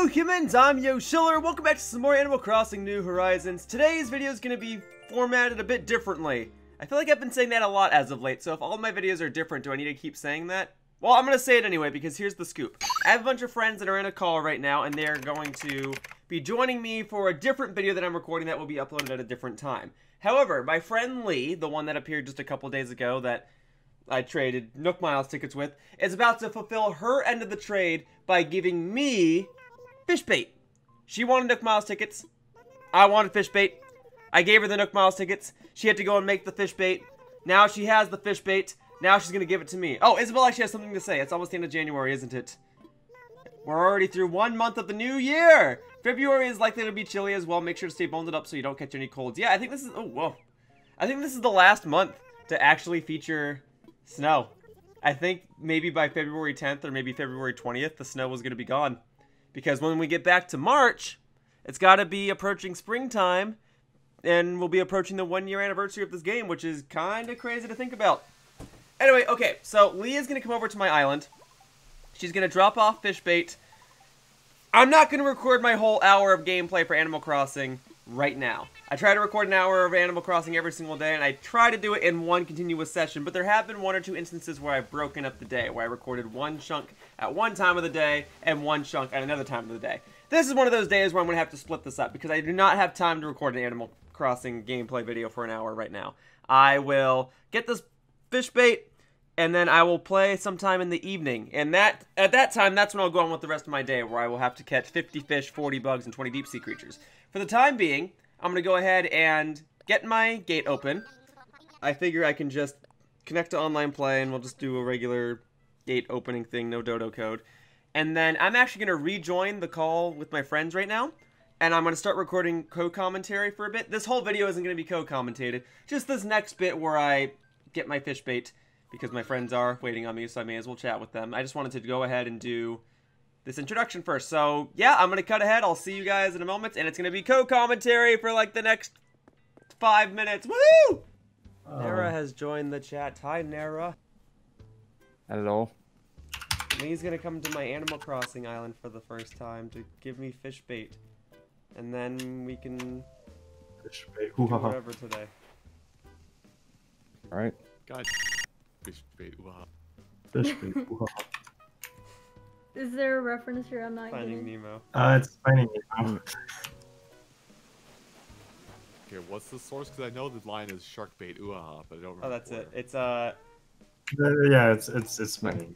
Hello humans, I'm Yoshiller. Welcome back to some more Animal Crossing New Horizons. Today's video is going to be formatted a bit differently. I feel like I've been saying that a lot as of late, so if all my videos are different, do I need to keep saying that? Well, I'm going to say it anyway, because here's the scoop. I have a bunch of friends that are in a call right now, and they're going to be joining me for a different video that I'm recording that will be uploaded at a different time. However, my friend Lee, the one that appeared just a couple days ago that I traded Nook Miles tickets with, is about to fulfill her end of the trade by giving me fish bait. She wanted Nook Miles tickets. I wanted fish bait. I gave her the Nook Miles tickets. She had to go and make the fish bait. Now she has the fish bait. Now she's going to give it to me. Oh, Isabelle actually has something to say. It's almost the end of January, isn't it? We're already through one month of the new year. February is likely to be chilly as well. Make sure to stay bundled up so you don't catch any colds. Yeah, I think this is... Oh, whoa. I think this is the last month to actually feature snow. I think maybe by February 10th or maybe February 20th, the snow was going to be gone. Because when we get back to March, it's got to be approaching springtime, and we'll be approaching the one year anniversary of this game, which is kind of crazy to think about. Anyway, okay, so Leah's going to come over to my island. She's going to drop off fish bait. I'm not going to record my whole hour of gameplay for Animal Crossing right now. I try to record an hour of Animal Crossing every single day, and I try to do it in one continuous session, but there have been one or two instances where I've broken up the day, where I recorded one chunk at one time of the day and one chunk at another time of the day. This is one of those days where I'm going to have to split this up, because I do not have time to record an Animal Crossing gameplay video for an hour right now. I will get this fish bait, and then I will play sometime in the evening. And that at that time, that's when I'll go on with the rest of my day, where I will have to catch 50 fish, 40 bugs, and 20 deep sea creatures. For the time being, I'm going to go ahead and get my gate open. I figure I can just connect to online play and we'll just do a regular gate opening thing, no dodo code. And then I'm actually going to rejoin the call with my friends right now. And I'm going to start recording co-commentary for a bit. This whole video isn't going to be co-commentated. Just this next bit where I get my fish bait because my friends are waiting on me, so I may as well chat with them. I just wanted to go ahead and do this introduction first. So, yeah, I'm going to cut ahead. I'll see you guys in a moment, and it's going to be co-commentary for, like, the next five minutes. Woo! Uh, Nara has joined the chat. Hi, Nara. Hello. Lee's going to come to my Animal Crossing island for the first time to give me fish bait. And then we can fish bait. do whatever today. Alright. God. Fish bait. Fish bait. Is there a reference here? I'm not Finding getting. Nemo. Uh, it's Finding Nemo. Okay, what's the source? Because I know the line is shark bait. Ooh, but I don't remember. Oh, that's where. it. It's, uh... Yeah, it's it's it's Finding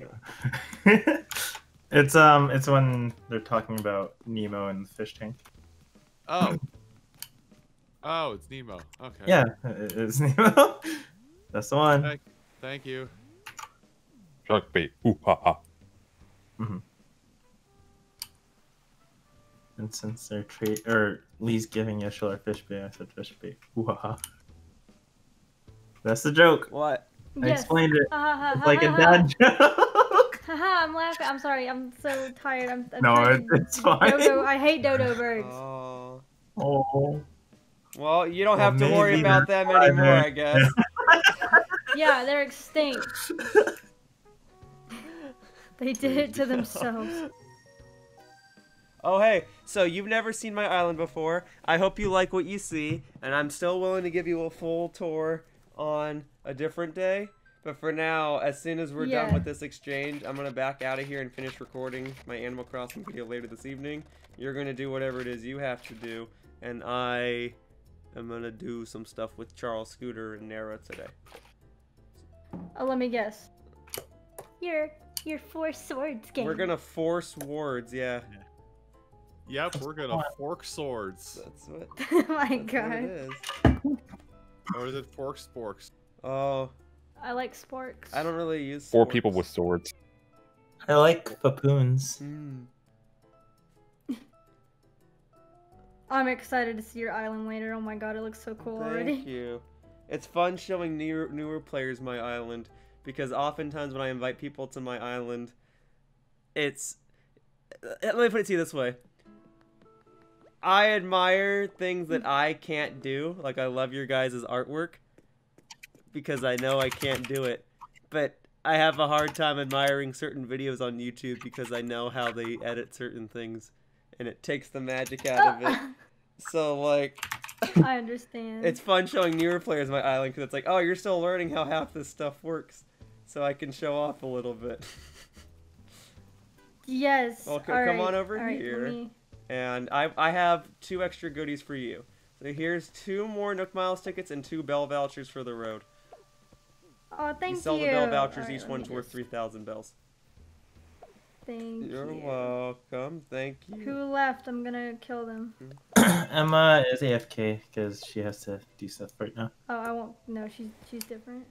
it's um it's when they're talking about Nemo and the fish tank. Oh. oh, it's Nemo. Okay. Yeah, it's Nemo. That's the one. Thank, thank you. Shark bait. Ooh ha ha. Mm -hmm. And since they're trade or Lee's giving Yeshua fish bait, I said fish bait. Ooh, ha, ha. That's the joke. What? I Yes. explained it. It's like a ha, dad joke. I'm laughing. I'm sorry. I'm so tired. I'm. I'm No, trying it- to- it's fine. Dodo, I hate dodo birds. Oh... Oh. Well, you don't Well, have to worry about them anymore, they're- I guess. Yeah, they're extinct. They did it to themselves. Oh, hey, so you've never seen my island before. I hope you like what you see, and I'm still willing to give you a full tour on a different day. But for now, as soon as we're done with this exchange, I'm going to back out of here and finish recording my Animal Crossing video later this evening. You're going to do whatever it is you have to do, and I am going to do some stuff with Charles Scooter and Nara today. Oh, let me guess. Your your four swords game. We're going to force wards, yeah. Yep, we're gonna fork swords. That's what, oh my that's what it god. is. Or is it fork sporks? Oh, I like sporks. I don't really use Four people with swords. I like papoons. Hmm. I'm excited to see your island later. Oh my god, it looks so cool Thank already. you. It's fun showing newer newer players my island because oftentimes when I invite people to my island, it's let me put it to you this way. I admire things that I can't do. Like I love your guys' artwork because I know I can't do it. But I have a hard time admiring certain videos on YouTube because I know how they edit certain things and it takes the magic out of it. So like, I understand. it's fun showing newer players my island because it's like, oh, you're still learning how half this stuff works, so I can show off a little bit. yes. Well, all come right, on over all right, here. me- and I I have two extra goodies for you. So here's two more Nook Miles tickets and two Bell vouchers for the road. Oh, thank you sell you. the Bell vouchers, All right, each let me one's worth three thousand bells. Thank You're you. welcome. Thank you. Who left? I'm gonna kill them. Emma is AFK because she has to do stuff right now. Oh, I won't. No, she's she's different.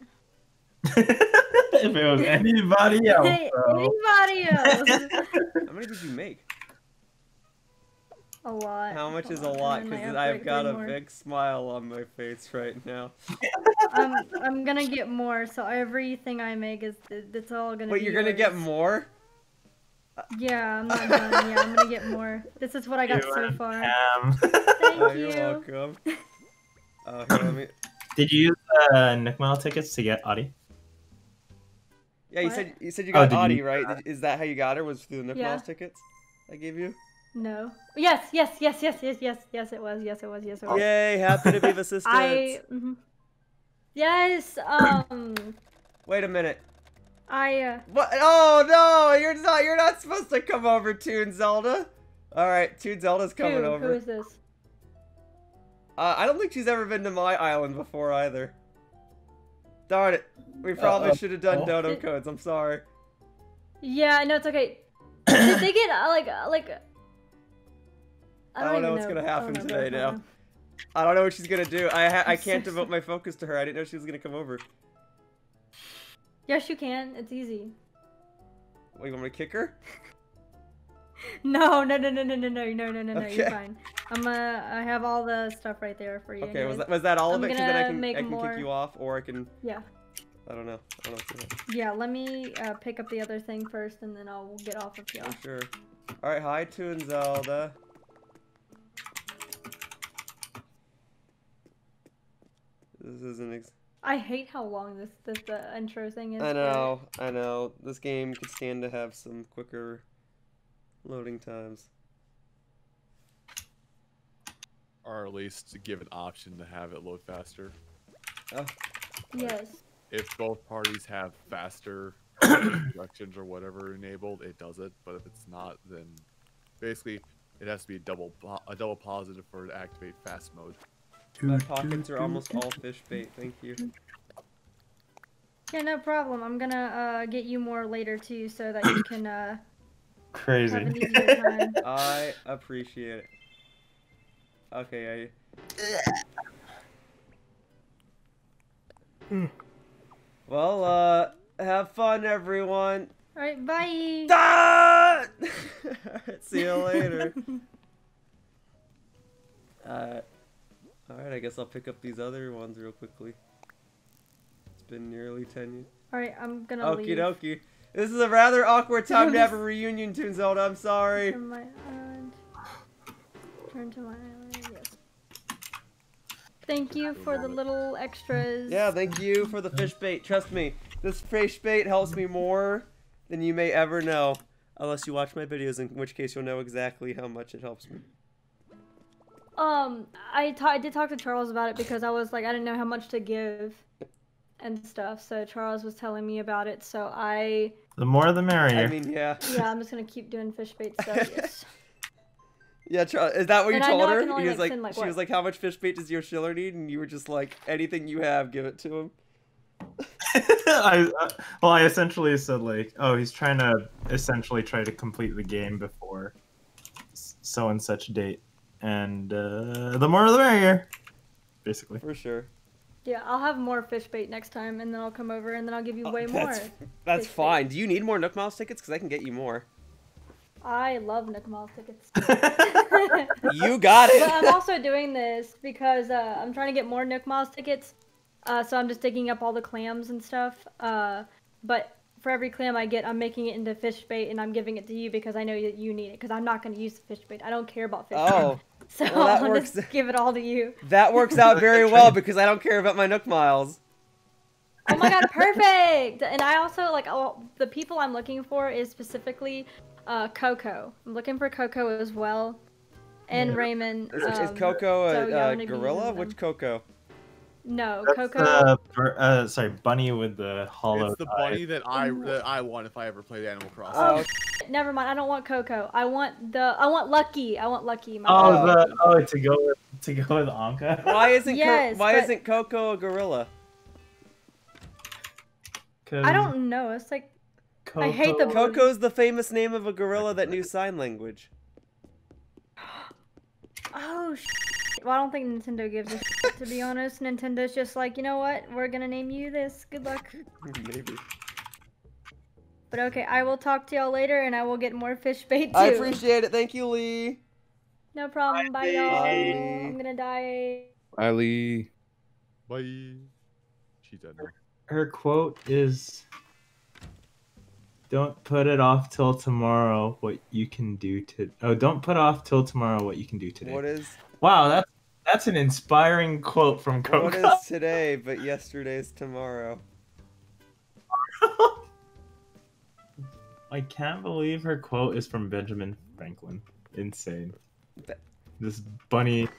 if it was anybody else, Hey, bro. anybody else? How many did you make? A lot. How much Hold is a lot? Because I I've got a more. big smile on my face right now. I'm I'm gonna get more. So everything I make is it's all gonna. Wait, be you're gonna get more? Yeah, I'm not done. Yeah, I'm gonna get more. This is what I got You so and far. Pam. Thank Oh, you. you're welcome. Uh, here, let me. Did you use uh, Nook Mile tickets to get Audie? Yeah, you What? said you said you Oh, got did Audie, you- right? Is that how you got her? Was through the Nook Yeah. Miles tickets I gave you? No. Yes, yes, yes, yes, yes, yes, yes. It was. Yes, it was. Yes, it was. Yay! Happy to be of assistance. I. mhm. Yes. Um. Wait a minute. I. Uh, What? Oh no! You're not. You're not supposed to come over, Toon Zelda. All right, Toon Zelda's coming who? over. Who is this? Uh, I don't think she's ever been to my island before either. Darn it. We probably Uh-oh. should have done dodo codes. I'm sorry. Yeah, no, it's okay. Did they get uh, like uh, like? I don't even know what's gonna happen I don't today now. I don't know what she's gonna do. I ha- I can't devote my focus to her. I didn't know she was gonna come over. Yes, you can. It's easy. What, you want me to kick her? No, no, no, no, no, no, no, no, no, no, no. You're fine. I'm uh, I have all the stuff right there for you. Okay, was that was that all of I'm it? 'Cause then I can make I can more- kick you off, or I can Yeah, I don't know. I don't know. what's gonna happen. yeah. Let me uh, pick up the other thing first, and then I'll get off of y'all. Sure. All right, hi Toon Zelda. This isn't. Ex- I hate how long this this the intro thing is. I for- know, I know. This game could stand to have some quicker loading times. Or at least give an option to have it load faster. Ah. Yes. If both parties have faster instructions or whatever enabled, it does it. But if it's not, then basically it has to be a double a double positive for it to activate fast mode. My pockets are almost all fish bait. Thank you. Yeah, no problem. I'm gonna uh, get you more later too, so that you can uh, Crazy. have an time. I appreciate it. Okay, I. Well, uh, have fun, everyone. All right, bye. Ah! See you later. uh, all right. I guess I'll pick up these other ones real quickly. It's been nearly ten years. All right, I'm gonna Okie leave. dokie. This is a rather awkward time to have a reunion, Toon Zelda. I'm sorry. Turn my island. Turn to my island. Yes. Thank you for the little extras. Yeah, thank you for the fish bait. Trust me, this fish bait helps me more than you may ever know. Unless you watch my videos, in which case you'll know exactly how much it helps me. Um, I ta- I did talk to Charles about it because I was like I didn't know how much to give, and stuff. So Charles was telling me about it. So I The more the merrier. I mean, yeah. yeah I'm just gonna keep doing fish bait stuff. Yes. Yeah, Char- is that what you And I told her? only, He was like, like, like, she what? was like, how much fish bait does Yoshiller need? And you were just like, anything you have, give it to him. I, uh, well, I essentially said like, oh, he's trying to essentially try to complete the game before so and such date, and uh, the more the merrier, basically. For sure. Yeah, I'll have more fish bait next time, and then I'll come over and then I'll give you Uh, way more. that's, That's fish bait. fine. Do you need more Nook Miles tickets? Because I can get you more. I love Nook Mile tickets. You got it. but I'm also doing this because uh, I'm trying to get more Nook Miles tickets. Uh, so I'm just digging up all the clams and stuff. Uh, but for every clam I get, I'm making it into fish bait and I'm giving it to you because I know that you need it. Because I'm not going to use the fish bait. I don't care about fish oh, bait. So well, that I'll works. just give it all to you. that works out very well because I don't care about my Nook Miles. Oh my god, perfect! And I also like oh, the people I'm looking for is specifically uh, Coco. I'm looking for Coco as well, and Yeah. Raymond. Is, is um, Coco a, y'all a gorilla? Which them. Coco? No, That's Coco. the bir- uh, sorry, bunny with the hollow. It's the eye. bunny that I that I want if I ever played Animal Crossing. Oh, Never mind. I don't want Coco. I want the. I want Lucky. I want Lucky. My Oh, dog. the oh to go with to go with Ankha. why isn't Yes, Co- why but- isn't Coco a gorilla? I don't know. It's like I hate the- Coco- Coco's the famous name of a gorilla that knew sign language. Oh, sh- well, I don't think Nintendo gives a shit, to be honest. Nintendo's just like, you know what? We're gonna name you this. Good luck. Maybe. But okay, I will talk to y'all later, and I will get more fish bait too. I appreciate it. Thank you, Lee. No problem. Bye, Bye. y'all. I'm gonna die. Riley. Bye. She's dead now. her quote is don't put it off till tomorrow what you can do to oh don't put off till tomorrow what you can do today What is wow that's that's an inspiring quote from Coco. what is today but yesterday's tomorrow? I can't believe her quote is from Benjamin Franklin. Insane. This bunny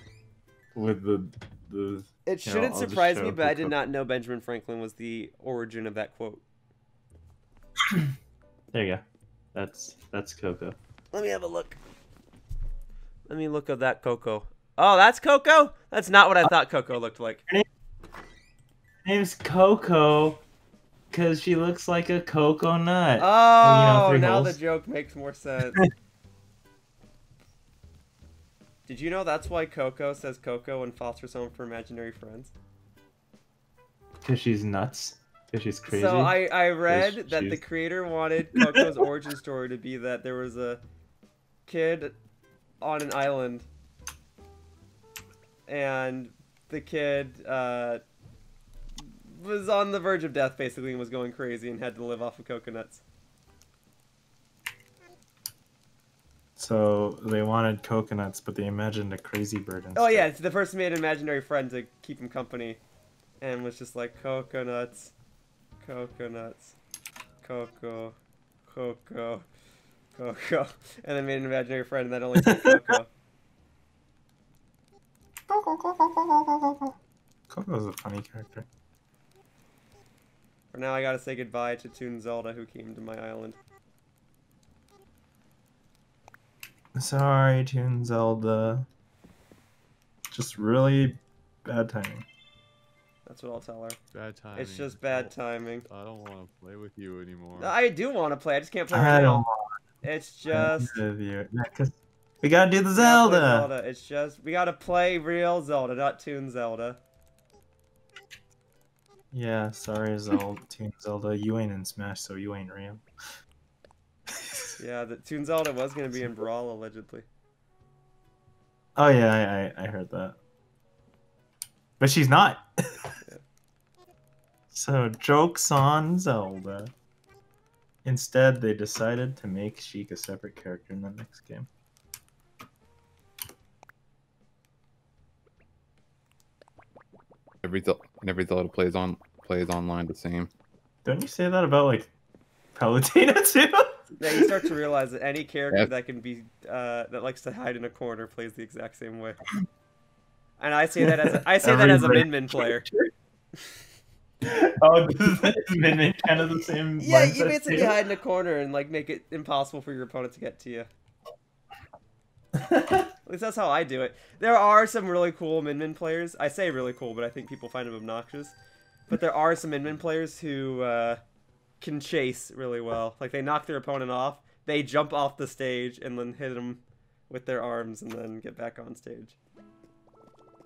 with the the It shouldn't I'll surprise me, but I did not know Benjamin Franklin was the origin of that quote. there you go. That's that's Coco. Let me have a look. Let me look at that Coco. Oh, that's Coco? That's not what I uh, thought Coco looked like. Her name's Coco because she looks like a cocoa nut. Oh, oh, three now holes. the joke makes more sense. Did you know that's why Coco says Coco in Foster's Home for Imaginary Friends? Because she's nuts. Because she's crazy. So I, I read She's- that the creator wanted Coco's origin story to be that there was a kid on an island and the kid uh, was on the verge of death basically and was going crazy and had to live off of coconuts. So they wanted coconuts, but they imagined a crazy bird. Oh yeah, it's the person made an imaginary friend to keep him company, and was just like coconuts, coconuts, cocoa, cocoa, cocoa, and then made an imaginary friend and that only said cocoa. Coco's a funny character. For now, I gotta say goodbye to Toon Zelda, who came to my island. Sorry, Toon Zelda. Just really bad timing. That's what I'll tell her. Bad timing. It's just bad timing. I don't want to play with you anymore. I do want to play. I just can't play I right don't now. It's just. With you. Yeah, 'cause we gotta do the we Zelda. It's just we gotta play real Zelda, not Toon Zelda. Yeah, sorry, Zelda. Toon Zelda. You ain't in Smash, so you ain't real. Yeah, the Toon Zelda was gonna be in Brawl allegedly. Oh yeah, I, I I heard that. But she's not. so jokes on Zelda. Instead, they decided to make Sheik a separate character in the next game. Every Zel- every Zelda plays on plays online the same. Don't you say that about like Palutena too? Yeah, you start to realize that any character Yeah. that can be uh, that likes to hide in a corner plays the exact same way. And I say that as a, I say that as a Min Min player. oh, this is Min Min kind of the same. Yeah, you mindset basically too? hide in a corner and like make it impossible for your opponent to get to you. At least that's how I do it. There are some really cool Min Min players. I say really cool, but I think people find them obnoxious. But there are some Min Min players who uh, can chase really well. Like they knock their opponent off, they jump off the stage and then hit them with their arms and then get back on stage.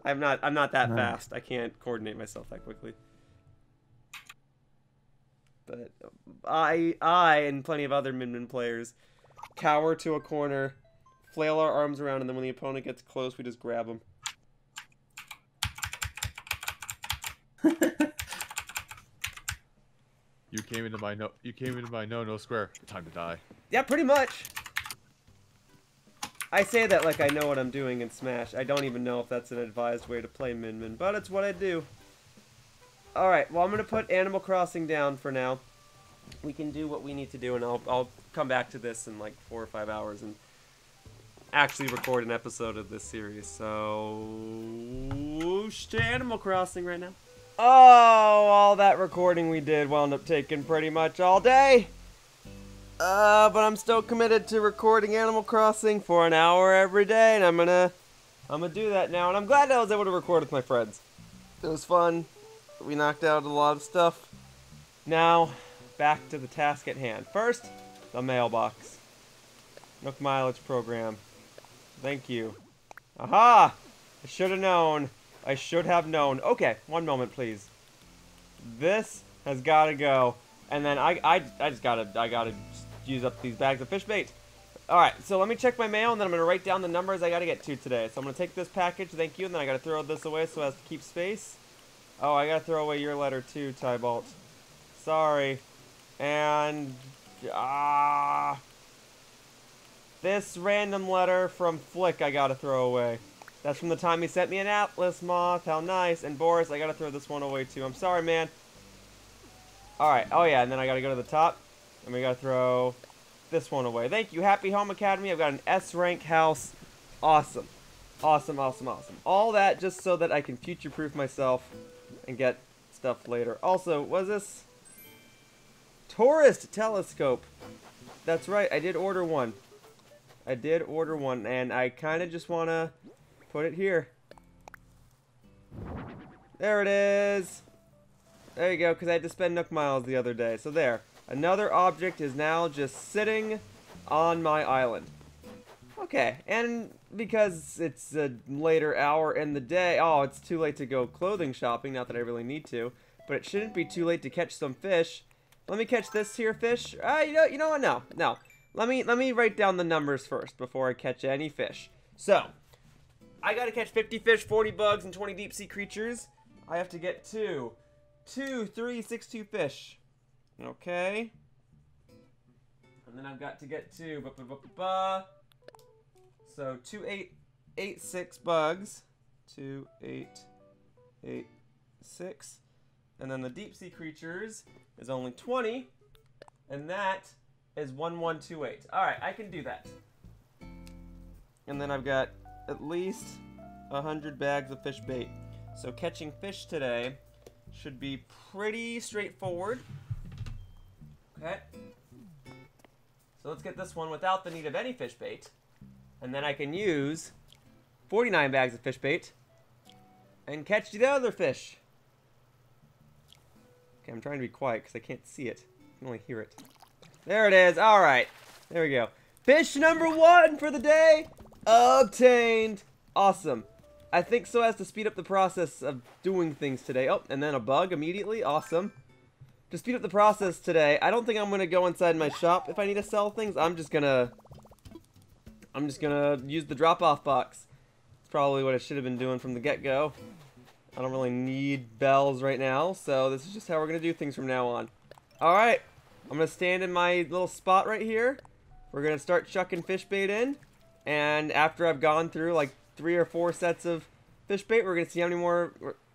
I'm not I'm not that fast. I can't coordinate myself that quickly. But I I and plenty of other Min Min players cower to a corner, flail our arms around, and then when the opponent gets close, we just grab them. You came into my no. You came into my no no square. Time to die. Yeah, pretty much. I say that like I know what I'm doing in Smash. I don't even know if that's an advised way to play Min Min, but it's what I do. Alright, well I'm gonna put Animal Crossing down for now. We can do what we need to do and I'll, I'll come back to this in like four or five hours and actually record an episode of this series. So, to Animal Crossing right now. Oh, all that recording we did wound up taking pretty much all day. Uh, but I'm still committed to recording Animal Crossing for an hour every day, and I'm gonna, I'm gonna do that now. And I'm glad I was able to record with my friends. It was fun. We knocked out a lot of stuff. Now, back to the task at hand. First, the mailbox. Nook Mileage Program. Thank you. Aha! I should have known. I should have known. Okay, one moment, please. This has got to go. And then I, I, I just gotta, I gotta use up these bags of fish bait. Alright, so let me check my mail, and then I'm going to write down the numbers I got to get to today. So I'm going to take this package, thank you, and then I got to throw this away so as to keep space. Oh, I got to throw away your letter too, Tybalt. Sorry. And, ah... Uh, this random letter from Flick I got to throw away. That's from the time he sent me an Atlas Moth. How nice. And Boris, I got to throw this one away too. I'm sorry, man. Alright, oh yeah, and then I got to go to the top. And we got to throw this one away. Thank you, Happy Home Academy. I've got an S-rank house. Awesome. Awesome, awesome, awesome. All that just so that I can future-proof myself and get stuff later. Also, was this... Tourist telescope. That's right, I did order one. I did order one, and I kind of just want to put it here. There it is. There you go, because I had to spend Nook Miles the other day. So there. Another object is now just sitting on my island. Okay, and because it's a later hour in the day, oh, it's too late to go clothing shopping, not that I really need to, but it shouldn't be too late to catch some fish. Let me catch this here fish. Ah, uh, you know, you know what? No, no. Let me let me write down the numbers first before I catch any fish. So, I gotta catch 50 fish, 40 bugs, and 20 deep sea creatures. I have to get two, two, three, six, two fish. Okay. And then I've got to get two. Ba, ba, ba, so two, eight, eight, six bugs. Two, eight, eight, six. And then the deep sea creatures is only 20. And that is 1128. Alright, I can do that. And then I've got at least 100 bags of fish bait. So catching fish today should be pretty straightforward. Okay. So let's get this one without the need of any fish bait. And then I can use 49 bags of fish bait and catch the other fish. Okay, I'm trying to be quiet because I can't see it. I can only hear it. There it is. All right. There we go. Fish number one for the day. Obtained. Awesome. I think so as to speed up the process of doing things today. Oh, and then a bug immediately. Awesome. To speed up the process today, I don't think I'm going to go inside my shop if I need to sell things. I'm just going to... I'm just going to use the drop-off box. It's probably what I should have been doing from the get-go. I don't really need bells right now, so this is just how we're going to do things from now on. Alright, I'm going to stand in my little spot right here. We're going to start chucking fish bait in. And after I've gone through like three or four sets of fish bait, we're going to see how many more...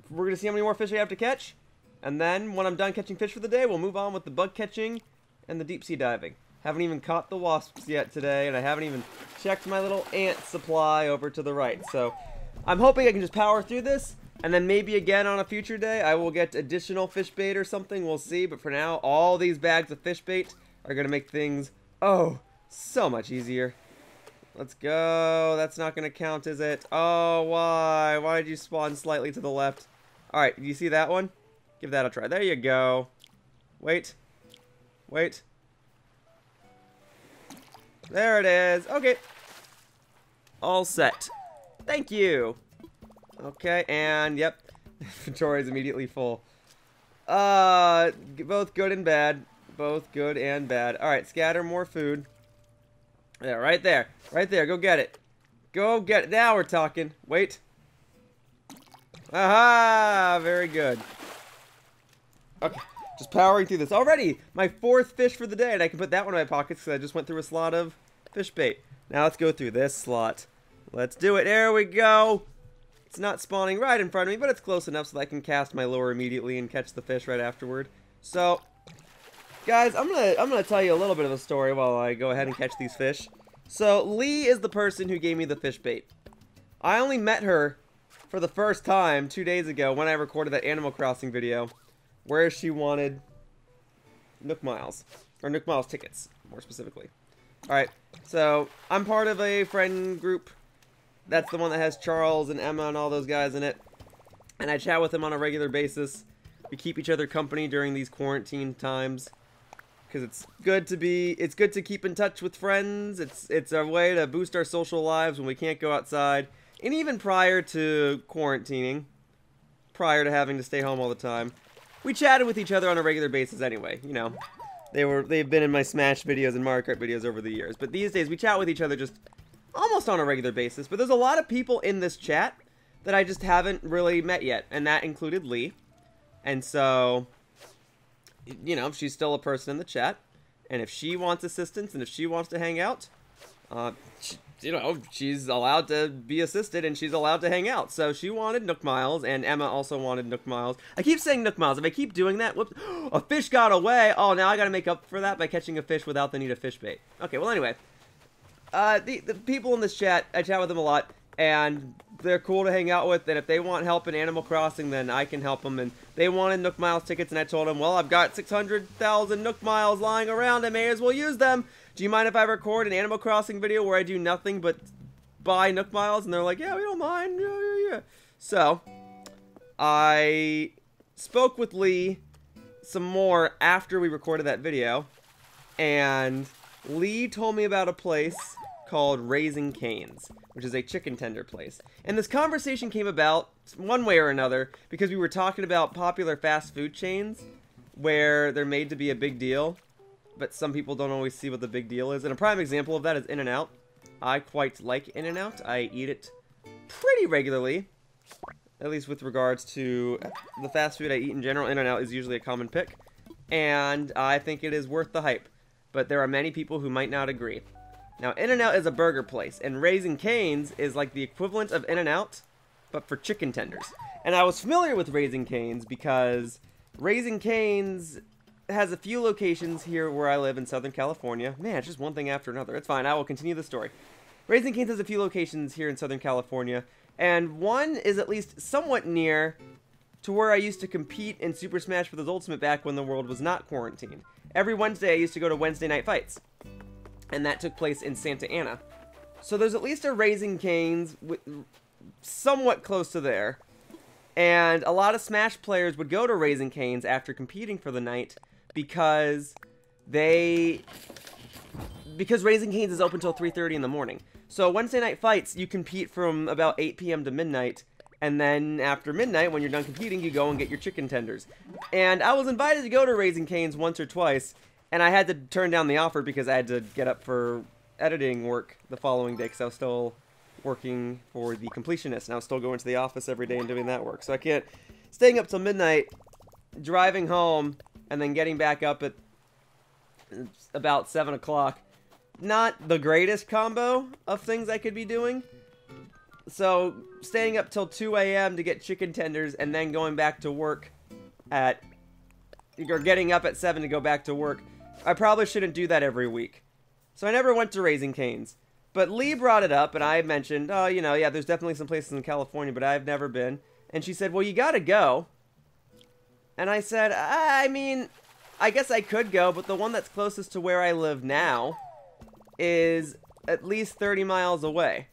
We're going to see how many more fish I have to catch. And then, when I'm done catching fish for the day, we'll move on with the bug catching and the deep sea diving. Haven't even caught the wasps yet today, and I haven't even checked my little ant supply over to the right. So, I'm hoping I can just power through this, and then maybe again on a future day, I will get additional fish bait or something. We'll see, but for now, all these bags of fish bait are going to make things, oh, so much easier. Let's go. That's not going to count, is it? Oh, why? Why did you spawn slightly to the left? Alright, do you see that one? Give that a try. There you go. Wait. Wait. There it is. Okay. All set. Thank you. Okay, and yep. Inventory is immediately full. Uh, both good and bad. Both good and bad. Alright, scatter more food. Yeah, right there. Right there. Go get it. Go get it. Now we're talking. Wait. Aha! Very good. Okay, just powering through this. Already, my fourth fish for the day, and I can put that one in my pockets because I just went through a slot of fish bait. Now let's go through this slot. Let's do it. There we go. It's not spawning right in front of me, but it's close enough so that I can cast my lure immediately and catch the fish right afterward. So, Guys, I'm gonna I'm gonna tell you a little bit of a story while I go ahead and catch these fish. So Lee is the person who gave me the fish bait. I only met her for the first time two days ago when I recorded that Animal Crossing video, where she wanted Nook Miles or Nook Miles tickets, more specifically. All right, so I'm part of a friend group. That's the one that has Charles and Emma and all those guys in it, and I chat with them on a regular basis. We keep each other company during these quarantine times. Because it's good to be it's good to keep in touch with friends. It's it's a way to boost our social lives when we can't go outside. And even prior to quarantining prior to having to stay home all the time we chatted with each other on a regular basis anyway you know. They were they've been in my smash videos and mario kart videos over the years. But these days we chat with each other just almost on a regular basis but there's a lot of people in this chat that i just haven't really met yet and that included lee and so you know, she's still a person in the chat, and if she wants assistance and if she wants to hang out, uh, she, you know, she's allowed to be assisted and she's allowed to hang out. So she wanted Nook Miles, and Emma also wanted Nook Miles. I keep saying Nook Miles. If I keep doing that, whoops, a fish got away. Oh, now I gotta make up for that by catching a fish without the need of fish bait. Okay, well, anyway. Uh, the, the people in this chat, I chat with them a lot, and they're cool to hang out with, and if they want help in Animal Crossing, then I can help them. And they wanted Nook Miles tickets, and I told them, well, I've got 600,000 Nook Miles lying around. I may as well use them. Do you mind if I record an Animal Crossing video where I do nothing but buy Nook Miles? And they're like, yeah, we don't mind. Yeah, yeah, yeah. So, I spoke with Lee some more after we recorded that video, and Lee told me about a place called Raising Cane's, which is a chicken tender place. And this conversation came about one way or another because we were talking about popular fast food chains where they're made to be a big deal, but some people don't always see what the big deal is. And a prime example of that is In-N-Out. I quite like In-N-Out. I eat it pretty regularly, at least with regards to the fast food I eat in general. In-N-Out is usually a common pick, and I think it is worth the hype. But there are many people who might not agree. Now, In-N-Out is a burger place, and Raising Cane's is like the equivalent of In-N-Out, but for chicken tenders. And I was familiar with Raising Cane's because Raising Cane's has a few locations here where I live in Southern California. Man, it's just one thing after another. It's fine. I will continue the story. Raising Cane's has a few locations here in Southern California, and one is at least somewhat near to where I used to compete in Super Smash Bros. Ultimate back when the world was not quarantined. Every Wednesday, I used to go to Wednesday night fights and that took place in Santa Ana. So there's at least a Raising Cane's somewhat close to there. And a lot of Smash players would go to Raising Cane's after competing for the night because they because Raising Cane's is open till 3:30 in the morning. So Wednesday night fights, you compete from about 8 p.m. to midnight, and then after midnight, when you're done competing, you go and get your chicken tenders. And I was invited to go to Raising Cane's once or twice, and I had to turn down the offer because I had to get up for editing work the following day because I was still working for the completionist and I was still going to the office every day and doing that work. So I can't staying up till midnight, driving home, and then getting back up at about seven o'clock. Not the greatest combo of things I could be doing. So staying up till 2 a.m. to get chicken tenders and then going back to work at or getting up at 7 to go back to work I probably shouldn't do that every week. So I never went to Raising Cane's. But Lee brought it up, and I mentioned, oh, you know, yeah, there's definitely some places in California, but I've never been. And she said, well, you gotta go. And I said, I mean, I guess I could go, but the one that's closest to where I live now is at least 30 miles away.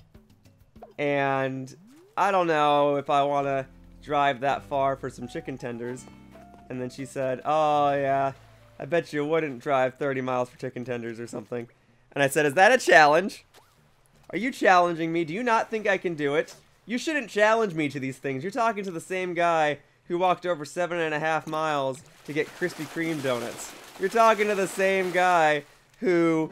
And I don't know if I want to drive that far for some chicken tenders. And then she said, oh, yeah, I bet you wouldn't drive 30 miles for chicken tenders or something. And I said, is that a challenge? Are you challenging me? Do you not think I can do it? You shouldn't challenge me to these things. You're talking to the same guy who walked over seven and a half miles to get Krispy Kreme donuts. You're talking to the same guy who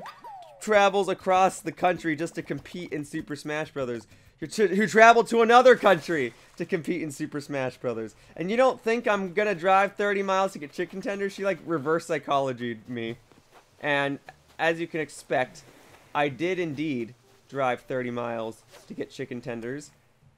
travels across the country just to compete in Super Smash Brothers who traveled to another country to compete in Super Smash Brothers. And you don't think I'm gonna drive 30 miles to get chicken tenders? She like reverse psychology me. And as you can expect, I did indeed drive 30 miles to get chicken tenders.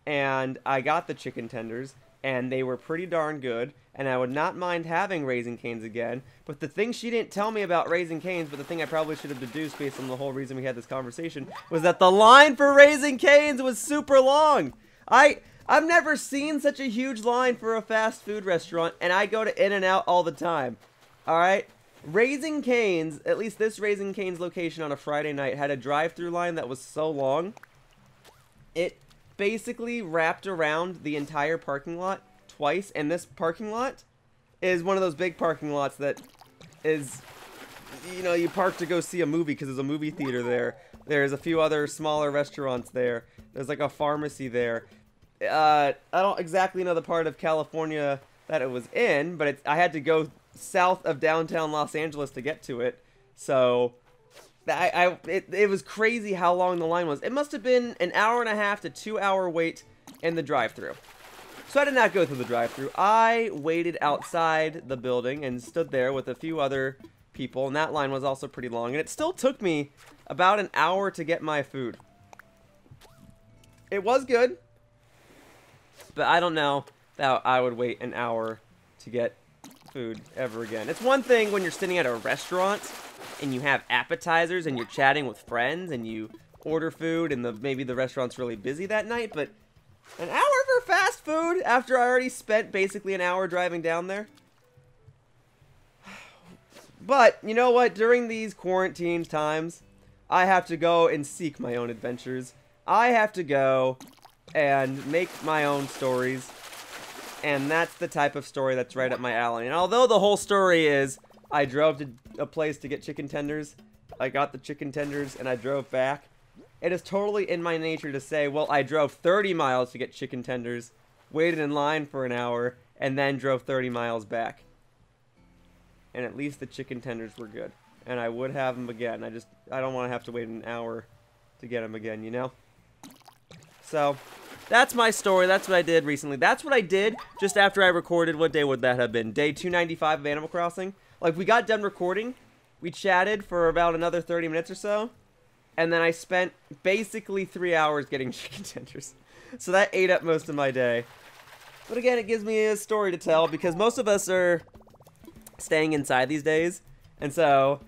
And I got the chicken tenders. And they were pretty darn good. And I would not mind having Raising Canes again. But the thing she didn't tell me about Raising Canes, but the thing I probably should have deduced based on the whole reason we had this conversation, was that the line for Raising Canes was super long. I I've never seen such a huge line for a fast food restaurant, and I go to In and Out all the time. All right. Raising Canes, at least this Raising Canes location on a Friday night, had a drive-through line that was so long. It basically wrapped around the entire parking lot twice, and this parking lot is one of those big parking lots that is, you know, you park to go see a movie because there's a movie theater there. There's a few other smaller restaurants there. There's like a pharmacy there. Uh, I don't exactly know the part of California that it was in, but I had to go south of downtown Los Angeles to get to it. So I, I it, it was crazy how long the line was. It must have been an hour and a half to two hour wait in the drive-through. So I did not go through the drive-through. I waited outside the building and stood there with a few other people, and that line was also pretty long. And it still took me about an hour to get my food. It was good, but I don't know that I would wait an hour to get food ever again. It's one thing when you're sitting at a restaurant and you have appetizers and you're chatting with friends and you order food and the maybe the restaurant's really busy that night, but an hour for fast food after I already spent basically an hour driving down there? But, you know what? During these quarantine times, I have to go and seek my own adventures. I have to go and make my own stories. And that's the type of story that's right up my alley. And although the whole story is I drove to a place to get chicken tenders, I got the chicken tenders, and I drove back, it is totally in my nature to say, well, I drove 30 miles to get chicken tenders, waited in line for an hour, and then drove 30 miles back. And at least the chicken tenders were good. And I would have them again. I just, I don't want to have to wait an hour to get them again, you know? So, that's my story. That's what I did recently. That's what I did just after I recorded. What day would that have been? Day 295 of Animal Crossing? Like, we got done recording. We chatted for about another 30 minutes or so. And then I spent basically three hours getting chicken tenders. So that ate up most of my day. But again, it gives me a story to tell because most of us are staying inside these days. And so,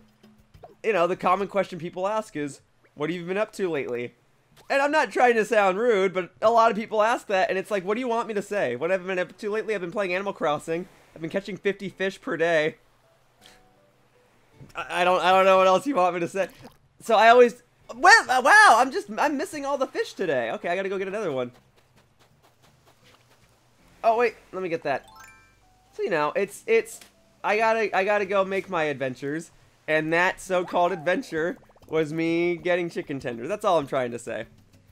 you know, the common question people ask is, what have you been up to lately? And I'm not trying to sound rude, but a lot of people ask that, and it's like, what do you want me to say? What have I been up to lately? I've been playing Animal Crossing. I've been catching 50 fish per day. I, don't, I don't know what else you want me to say. So I always, well, uh, wow, I'm just, I'm missing all the fish today. Okay, I gotta go get another one. Oh wait, let me get that. So you know, it's, it's, I gotta, I gotta go make my adventures, and that so-called adventure was me getting chicken tenders. That's all I'm trying to say.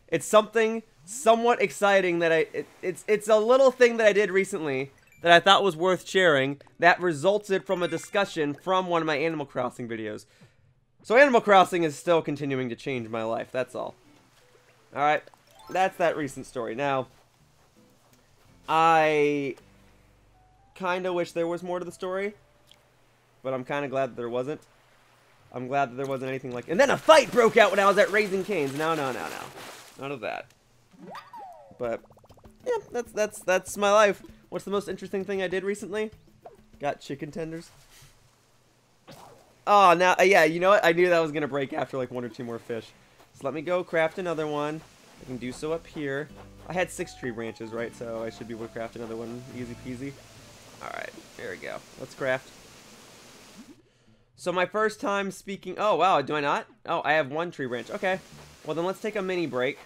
It's something somewhat exciting that I it, it's it's a little thing that I did recently that I thought was worth sharing that resulted from a discussion from one of my Animal Crossing videos. So Animal Crossing is still continuing to change my life. That's all. All right. That's that recent story. Now I kind of wish there was more to the story, but I'm kind of glad that there wasn't. I'm glad that there wasn't anything like... And then a fight broke out when I was at Raising Canes. No, no, no, no. None of that. But, yeah, that's, that's, that's my life. What's the most interesting thing I did recently? Got chicken tenders. Oh, now, uh, yeah, you know what? I knew that was going to break after like one or two more fish. So let me go craft another one. I can do so up here. I had six tree branches, right? So I should be able to craft another one easy peasy. Alright, there we go. Let's craft. So my first time speaking... Oh, wow, do I not? Oh, I have one tree branch. Okay. Well, then let's take a mini break.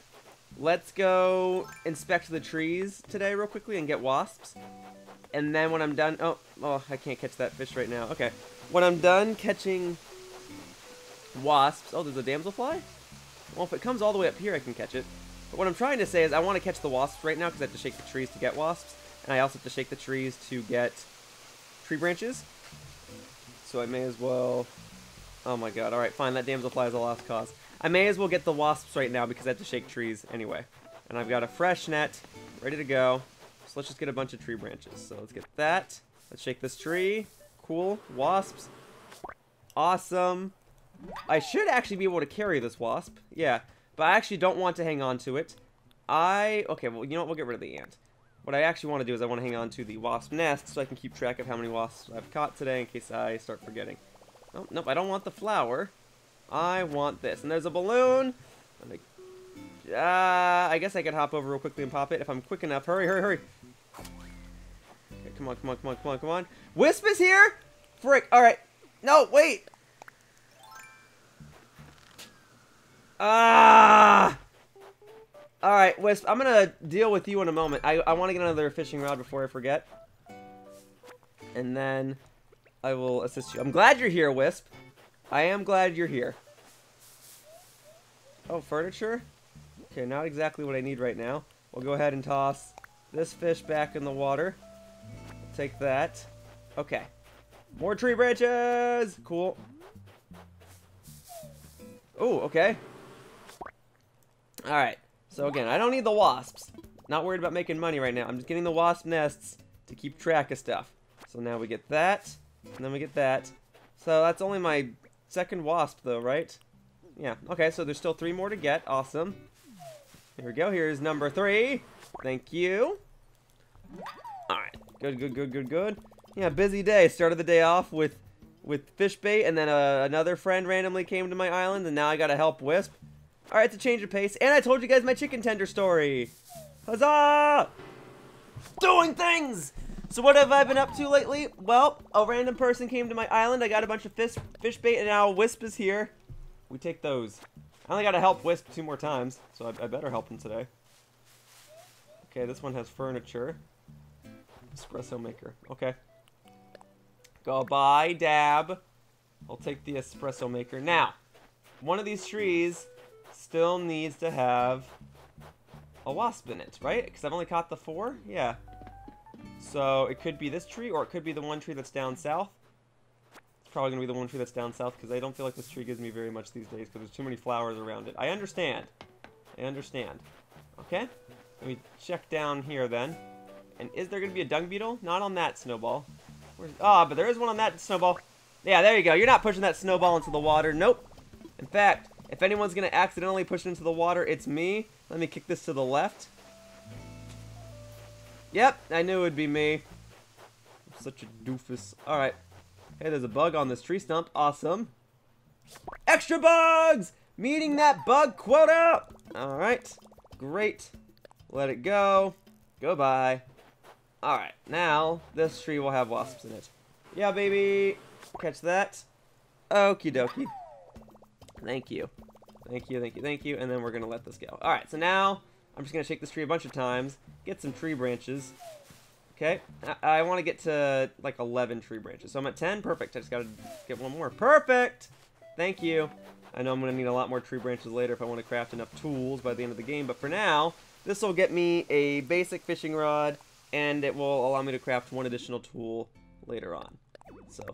Let's go inspect the trees today real quickly and get wasps. And then when I'm done... Oh, oh, I can't catch that fish right now. Okay. When I'm done catching wasps... Oh, there's a damselfly? Well, if it comes all the way up here, I can catch it. But what I'm trying to say is I want to catch the wasps right now because I have to shake the trees to get wasps. And I also have to shake the trees to get tree branches so I may as well... Oh my god, alright, fine, that damselfly is a lost cause. I may as well get the wasps right now because I have to shake trees anyway. And I've got a fresh net, ready to go. So let's just get a bunch of tree branches. So let's get that. Let's shake this tree. Cool. Wasps. Awesome. I should actually be able to carry this wasp. Yeah. But I actually don't want to hang on to it. I... Okay, well, you know what? We'll get rid of the ant. what I actually want to do is I want to hang on to the wasp nest so I can keep track of how many wasps I've caught today in case I start forgetting. Oh, nope, I don't want the flower. I want this. And there's a balloon. I, uh, I guess I could hop over real quickly and pop it if I'm quick enough. Hurry, hurry, hurry. Okay, come on, come on, come on, come on, come on. Wisp is here? Frick. Alright. No, wait. Ah! Alright, Wisp, I'm gonna deal with you in a moment. I, I want to get another fishing rod before I forget. And then I will assist you. I'm glad you're here, Wisp. I am glad you're here. Oh, furniture? Okay, not exactly what I need right now. We'll go ahead and toss this fish back in the water. Take that. Okay. More tree branches! Cool. Oh, okay. Alright. So again, I don't need the wasps. Not worried about making money right now. I'm just getting the wasp nests to keep track of stuff. So now we get that, and then we get that. So that's only my second wasp though, right? Yeah, okay, so there's still three more to get. Awesome. Here we go. Here's number three. Thank you. Alright. Good, good, good, good, good. Yeah, busy day. Started the day off with with fish bait, and then uh, another friend randomly came to my island, and now I gotta help Wisp. Alright, it's a change of pace. And I told you guys my chicken tender story. Huzzah! Doing things! So what have I been up to lately? Well, a random person came to my island. I got a bunch of fish, fish bait, and now Wisp is here. We take those. I only gotta help Wisp two more times, so I, I better help him today. Okay, this one has furniture. Espresso maker. Okay. Goodbye, Dab. I'll take the espresso maker. Now, one of these trees still needs to have a wasp in it, right? Because I've only caught the four? Yeah. So it could be this tree, or it could be the one tree that's down south. Probably going to be the one tree that's down south, because I don't feel like this tree gives me very much these days, because there's too many flowers around it. I understand. I understand. Okay? Let me check down here, then. And is there going to be a dung beetle? Not on that snowball. Ah, oh, but there is one on that snowball. Yeah, there you go. You're not pushing that snowball into the water. Nope. In fact, if anyone's going to accidentally push it into the water, it's me. Let me kick this to the left. Yep, I knew it would be me. I'm such a doofus. Alright. Hey, there's a bug on this tree stump. Awesome. Extra bugs! Meeting that bug quota! Alright. Great. Let it go. Goodbye. Alright, now this tree will have wasps in it. Yeah, baby! Catch that. Okie dokie. Thank you. Thank you, thank you, thank you. And then we're going to let this go. Alright, so now I'm just going to shake this tree a bunch of times. Get some tree branches. Okay. I, I want to get to like 11 tree branches. So I'm at 10. Perfect. I just got to get one more. Perfect! Thank you. I know I'm going to need a lot more tree branches later if I want to craft enough tools by the end of the game. But for now, this will get me a basic fishing rod. And it will allow me to craft one additional tool later on. So,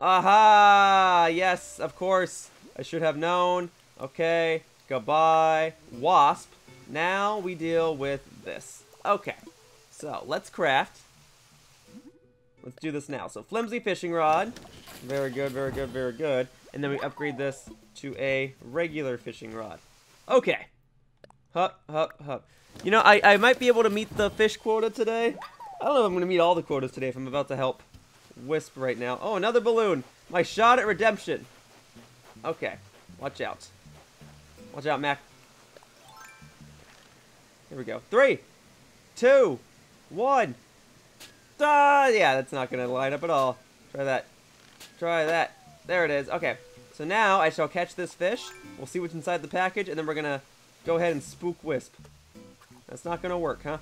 aha! Yes, of course. I should have known. Okay, goodbye. Wasp. Now we deal with this. Okay, so let's craft. Let's do this now. So flimsy fishing rod. Very good, very good, very good. And then we upgrade this to a regular fishing rod. Okay. Hup, hup, hup. You know, I, I might be able to meet the fish quota today. I don't know if I'm going to meet all the quotas today if I'm about to help Wisp right now. Oh, another balloon. My shot at redemption. Okay. Watch out. Watch out, Mac. Here we go. Three, two, one. Ah, yeah, that's not going to line up at all. Try that. Try that. There it is. Okay. So now I shall catch this fish. We'll see what's inside the package, and then we're going to go ahead and spook Wisp. That's not going to work, huh?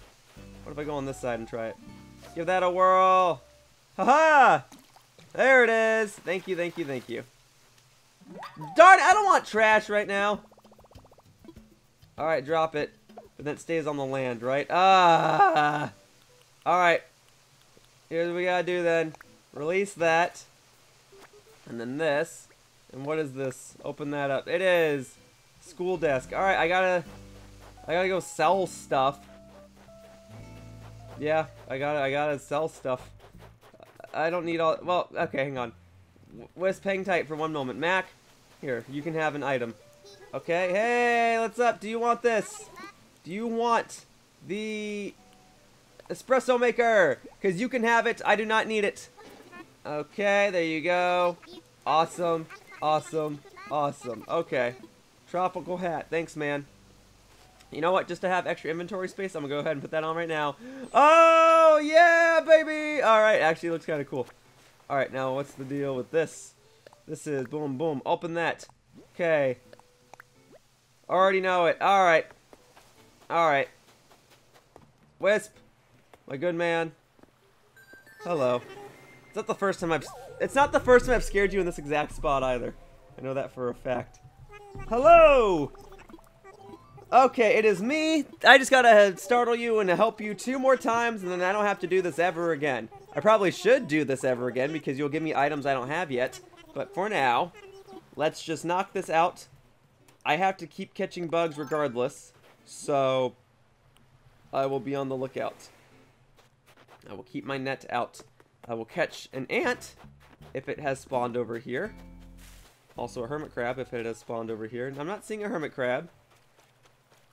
What if I go on this side and try it? Give that a whirl. Haha! -ha! There it is. Thank you, thank you, thank you. Darn I don't want trash right now. Alright, drop it. But then it stays on the land, right? Ah! Alright. Here's what we gotta do then. Release that. And then this. And what is this? Open that up. It is! School desk. Alright, I gotta... I gotta go sell stuff. Yeah, I gotta, I gotta sell stuff. I don't need all, well, okay, hang on. Wisp, hang tight for one moment. Mac, here, you can have an item. Okay, hey, what's up? Do you want this? Do you want the espresso maker, because you can have it. I do not need it. Okay, there you go. Awesome, awesome, awesome. Okay. Tropical hat. Thanks, man. You know what? Just to have extra inventory space, I'm going to go ahead and put that on right now. Oh, yeah, baby! Alright, actually looks kind of cool. Alright, now what's the deal with this? This is boom, boom. Open that. Okay. Already know it. Alright. Alright. Wisp. My good man. Hello. It's not the first time I've... It's not the first time I've scared you in this exact spot either. I know that for a fact. Hello! Okay, it is me. I just gotta startle you and help you two more times, and then I don't have to do this ever again. I probably should do this ever again, because you'll give me items I don't have yet. But for now, let's just knock this out. I have to keep catching bugs regardless, so I will be on the lookout. I will keep my net out. I will catch an ant if it has spawned over here. Also a hermit crab if it has spawned over here. And I'm not seeing a hermit crab.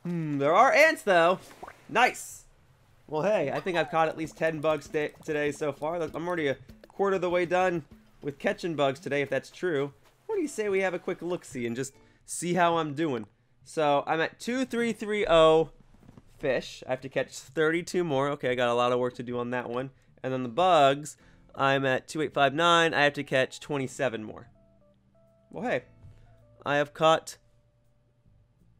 Hmm, there are ants though. Nice. Well, hey, I think I've caught at least 10 bugs today so far. I'm already a quarter of the way done with catching bugs today, if that's true. What do you say we have a quick look-see and just see how I'm doing? So, I'm at 2330 fish. I have to catch 32 more. Okay, I got a lot of work to do on that one. And then the bugs, I'm at 2859. I have to catch 27 more. Well, hey, I have caught...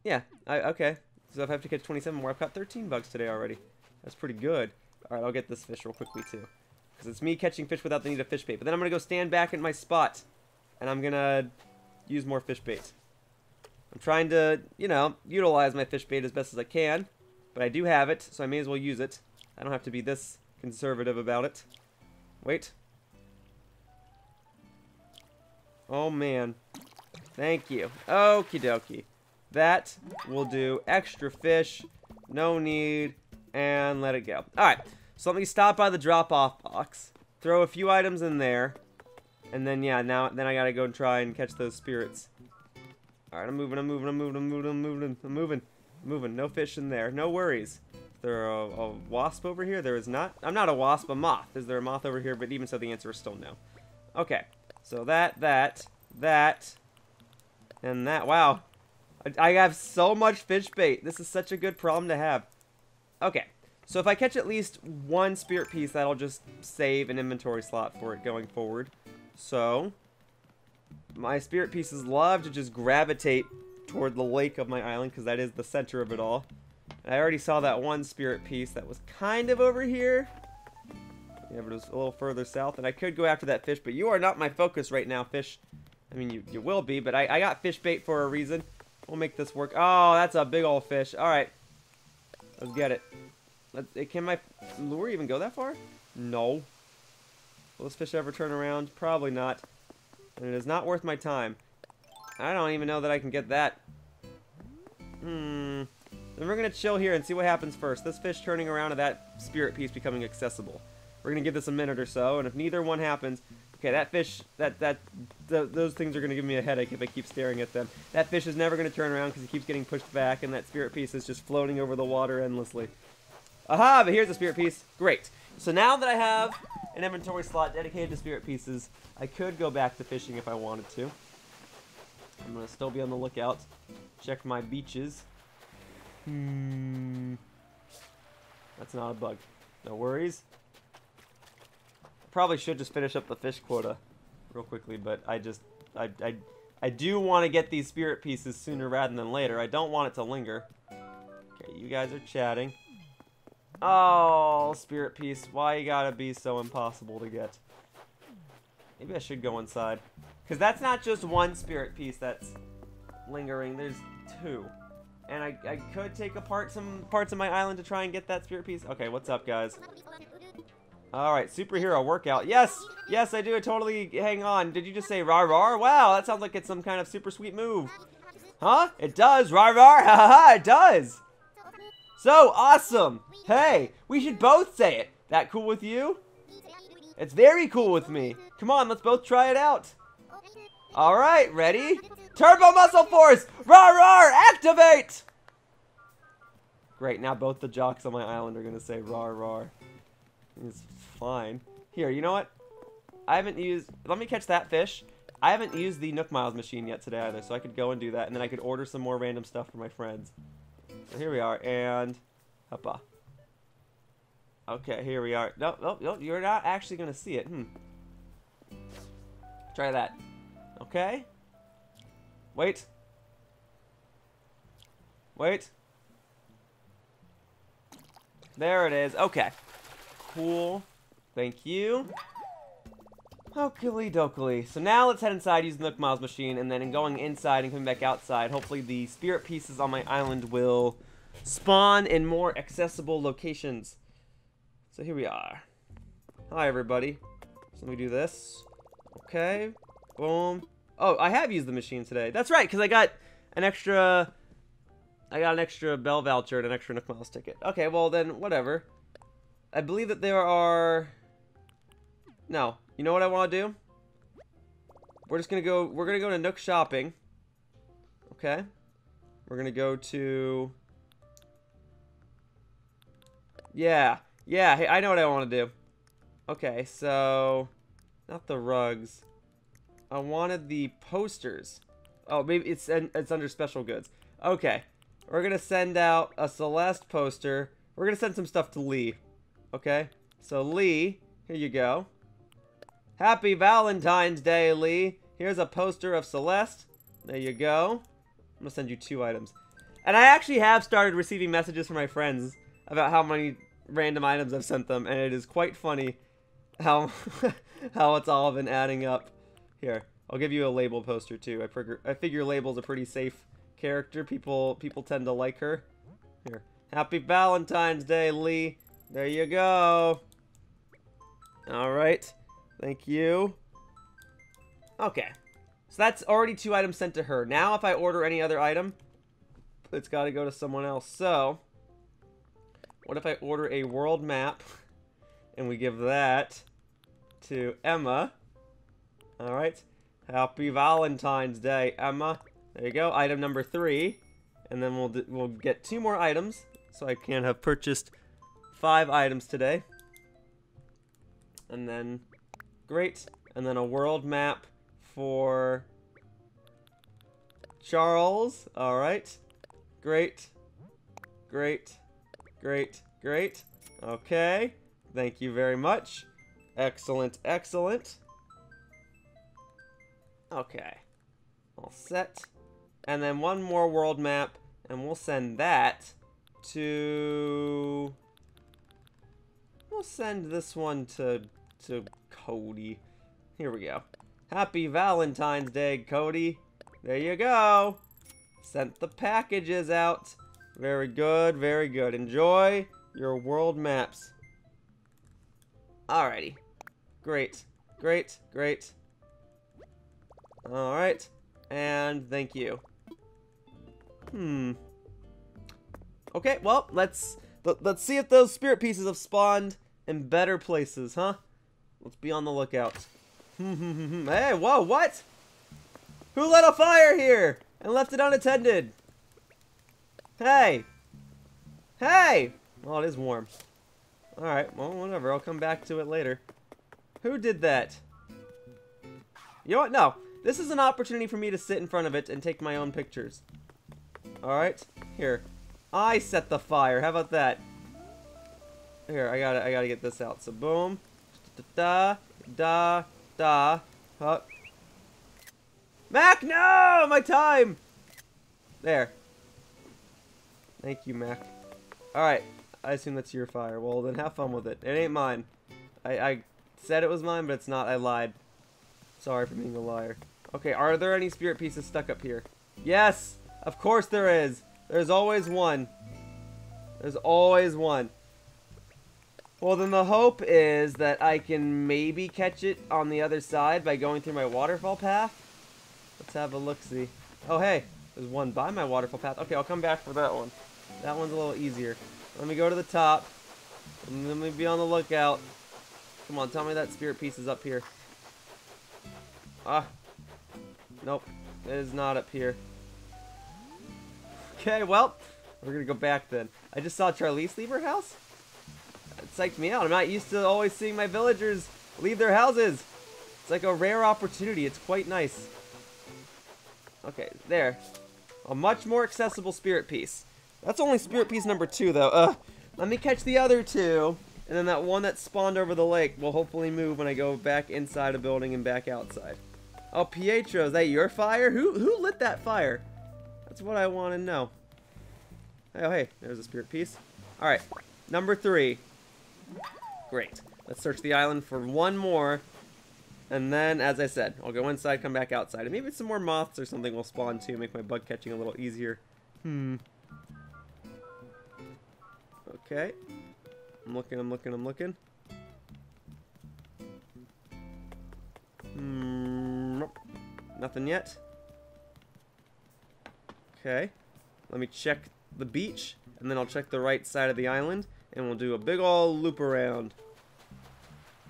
Yeah, I, okay. So if I have to catch 27 more, I've caught 13 bugs today already. That's pretty good. Alright, I'll get this fish real quickly, too. Because it's me catching fish without the need of fish bait. But then I'm going to go stand back in my spot. And I'm going to use more fish bait. I'm trying to, you know, utilize my fish bait as best as I can. But I do have it, so I may as well use it. I don't have to be this conservative about it. Wait. Oh, man. Thank you. Okie dokie. That will do. Extra fish. No need. And let it go. Alright. So let me stop by the drop-off box. Throw a few items in there. And then, yeah, now then I gotta go and try and catch those spirits. Alright, I'm moving, I'm moving, I'm moving, I'm moving, I'm moving, I'm moving. Moving. No fish in there. No worries. There a, a wasp over here? There is not. I'm not a wasp, a moth. Is there a moth over here? But even so, the answer is still no. Okay. So that, that, that, and that. Wow. I have so much fish bait. This is such a good problem to have. Okay. So if I catch at least one spirit piece, that'll just save an inventory slot for it going forward. So, my spirit pieces love to just gravitate toward the lake of my island because that is the center of it all. I already saw that one spirit piece that was kind of over here. Yeah, but it was a little further south, and I could go after that fish, but you are not my focus right now, fish. I mean, you, you will be, but I, I got fish bait for a reason. We'll make this work. Oh, that's a big old fish. All right. Let's get it. Let's, eh, can my lure even go that far? No. Will this fish ever turn around? Probably not. And it is not worth my time. I don't even know that I can get that. Hmm. Then we're going to chill here and see what happens first. This fish turning around to that spirit piece becoming accessible. We're going to give this a minute or so, and if neither one happens... Okay, that fish, that, that, th those things are going to give me a headache if I keep staring at them. That fish is never going to turn around because he keeps getting pushed back, and that spirit piece is just floating over the water endlessly. Aha, but here's the spirit piece. Great. So now that I have an inventory slot dedicated to spirit pieces, I could go back to fishing if I wanted to. I'm to still be on the lookout. Check my beaches. Hmm. That's not a bug. No worries. Probably should just finish up the fish quota real quickly, but I just... I, I, I do want to get these spirit pieces sooner rather than later. I don't want it to linger. Okay, you guys are chatting. Oh, spirit piece. Why you gotta be so impossible to get? Maybe I should go inside. Because that's not just one spirit piece that's lingering. There's two. And I, I could take apart some parts of my island to try and get that spirit piece. Okay, what's up, guys? Alright, superhero workout. Yes! Yes, I do totally... Hang on. Did you just say rar rar? Wow, that sounds like it's some kind of super sweet move. Huh? It does. Rar. Ha ha ha. It does. So awesome. Hey, we should both say it. That cool with you? It's very cool with me. Come on, let's both try it out. Alright, ready? Turbo Muscle Force! Rar rar! Activate! Great, now both the jocks on my island are gonna say rar rar. It's fine. Here, you know what? I haven't used... Let me catch that fish. I haven't used the Nook Miles machine yet today either, so I could go and do that, and then I could order some more random stuff for my friends. So here we are, and... Hoppa. Okay, here we are. No, no, no, you're not actually gonna see it. Hmm. Try that. Okay. Wait. Wait. There it is. Okay. Cool. Thank you. Okily dokily. So now let's head inside, use the Miles machine, and then in going inside and coming back outside, hopefully the spirit pieces on my island will spawn in more accessible locations. So here we are. Hi, everybody. So let me do this. Okay. Boom. Oh, I have used the machine today. That's right, because I got an extra... I got an extra bell voucher and an extra Nook Miles ticket. Okay, well then, whatever. I believe that there are... No. You know what I want to do? We're just going to go... We're going to go to Nook Shopping. Okay. We're going to go to... Yeah. Yeah, hey, I know what I want to do. Okay, so... Not the rugs. I wanted the posters. Oh, maybe it's it's under special goods. Okay. We're going to send out a Celeste poster. We're going to send some stuff to Lee. Okay? So, Lee, here you go. Happy Valentine's Day, Lee. Here's a poster of Celeste. There you go. I'm going to send you two items. And I actually have started receiving messages from my friends about how many random items I've sent them, and it is quite funny how how it's all been adding up. Here, I'll give you a Label poster too. I figure I figure Label's a pretty safe character. People people tend to like her. Here, Happy Valentine's Day, Lee. There you go. All right, thank you. Okay, so that's already two items sent to her. Now, if I order any other item, it's got to go to someone else. So. What if I order a world map and we give that to Emma? Alright. Happy Valentine's Day, Emma. There you go, item number three. And then we'll, we'll get two more items. So I can have purchased five items today. And then, great. And then a world map for Charles. Alright. Great. Great. Great, great. Okay. Thank you very much. Excellent, excellent. Okay. All set. And then one more world map, and we'll send that to... We'll send this one to, to Cody. Here we go. Happy Valentine's Day, Cody. There you go. Sent the packages out. Very good, very good. Enjoy your world maps. Alrighty. Great, great, great. Alright. And thank you. Hmm. Okay, well, let's let, let's see if those spirit pieces have spawned in better places, huh? Let's be on the lookout. hey, whoa, what? Who lit a fire here and left it unattended? Hey! Hey! Well, it is warm. Alright, well, whatever. I'll come back to it later. Who did that? You know what? No. This is an opportunity for me to sit in front of it and take my own pictures. Alright? Here. I set the fire. How about that? Here, I gotta, I gotta get this out. So, boom. Da, da, da. Huh. Mac, no! My time! There. Thank you, Mac. Alright, I assume that's your fire. Well, then have fun with it. It ain't mine. I, I said it was mine, but it's not. I lied. Sorry for being a liar. Okay, are there any spirit pieces stuck up here? Yes! Of course there is! There's always one. There's always one. Well, then the hope is that I can maybe catch it on the other side by going through my waterfall path. Let's have a look-see. Oh, hey. There's one by my waterfall path. Okay, I'll come back for that one. That one's a little easier. Let me go to the top. And let me be on the lookout. Come on, tell me that spirit piece is up here. Ah. Nope. It is not up here. Okay, well, We're gonna go back then. I just saw Charlize leave her house. It psyched me out. I'm not used to always seeing my villagers leave their houses. It's like a rare opportunity. It's quite nice. Okay, there. A much more accessible spirit piece. That's only spirit piece number two, though. Uh, let me catch the other two. And then that one that spawned over the lake will hopefully move when I go back inside a building and back outside. Oh, Pietro, is that your fire? Who who lit that fire? That's what I want to know. Oh, hey, there's a spirit piece. All right, number three. Great. Let's search the island for one more. And then, as I said, I'll go inside, come back outside. And maybe some more moths or something will spawn too, make my bug catching a little easier. Hmm. Okay. I'm looking, I'm looking, I'm looking. Hmm. Nope. Nothing yet. Okay. Let me check the beach, and then I'll check the right side of the island, and we'll do a big ol' loop around.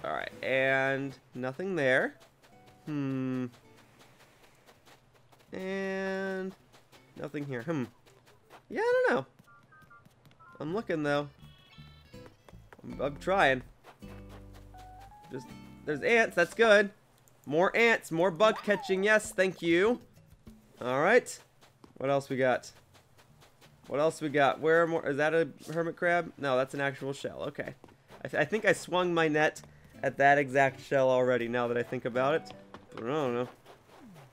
Alright, and nothing there. Hmm. And nothing here. Hmm. Yeah, I don't know. I'm looking though. I'm, I'm trying. Just there's ants. That's good. More ants. More bug catching. Yes, thank you. All right. What else we got? What else we got? Where more? Is that a hermit crab? No, that's an actual shell. Okay. I, th I think I swung my net at that exact shell already. Now that I think about it, but I don't know.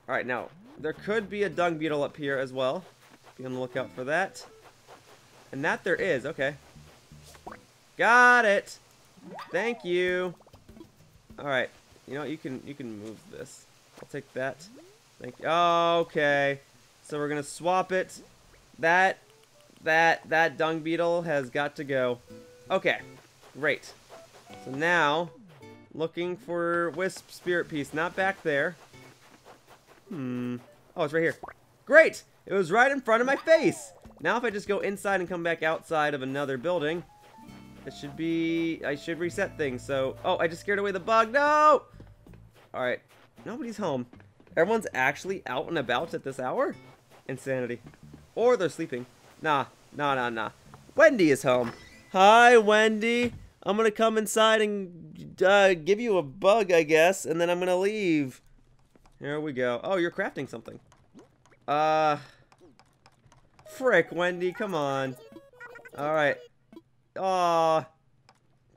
All right, now there could be a dung beetle up here as well. Be on the lookout for that. And that there is. Okay. Got it. Thank you. All right. You know, you can you can move this. I'll take that. Thank you. Okay. So we're gonna swap it. That that that dung beetle has got to go. Okay. Great. So now, looking for Wisp Spirit Piece. Not back there. Hmm. Oh, it's right here. Great! It was right in front of my face! Now if I just go inside and come back outside of another building, it should be... I should reset things, so... Oh, I just scared away the bug. No! Alright. Nobody's home. Everyone's actually out and about at this hour? Insanity. Or they're sleeping. Nah. Nah, nah, nah. Wendy is home. Hi, Wendy. I'm gonna come inside and uh, give you a bug, I guess, and then I'm gonna leave. Here we go. Oh, you're crafting something. Uh... Frick, Wendy, come on. Alright. Aw.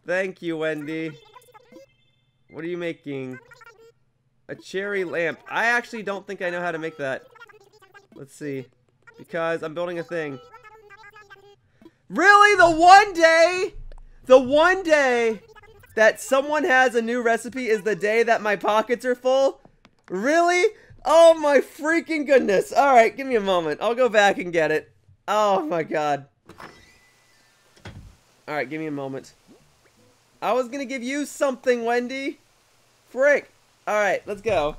Thank you, Wendy. What are you making? A cherry lamp. I actually don't think I know how to make that. Let's see. Because I'm building a thing. Really? The one day? The one day that someone has a new recipe is the day that my pockets are full? Really? Oh my freaking goodness. Alright, give me a moment. I'll go back and get it. Oh my god. Alright, give me a moment. I was gonna give you something, Wendy. Frick. Alright, let's go.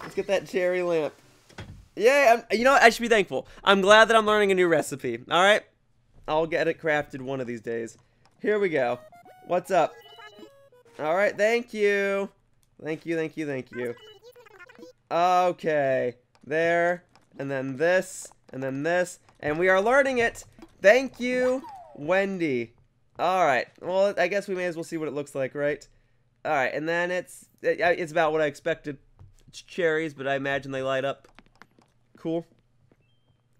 Let's get that cherry lamp. Yeah, you know what? I should be thankful. I'm glad that I'm learning a new recipe. Alright? I'll get it crafted one of these days. Here we go. What's up? Alright, thank you. Thank you, thank you, thank you. Okay. There. And then this. And then this. And we are learning it. Thank you, Wendy. Alright. Well, I guess we may as well see what it looks like, right? Alright, and then it's it's about what I expected. It's cherries, but I imagine they light up. Cool.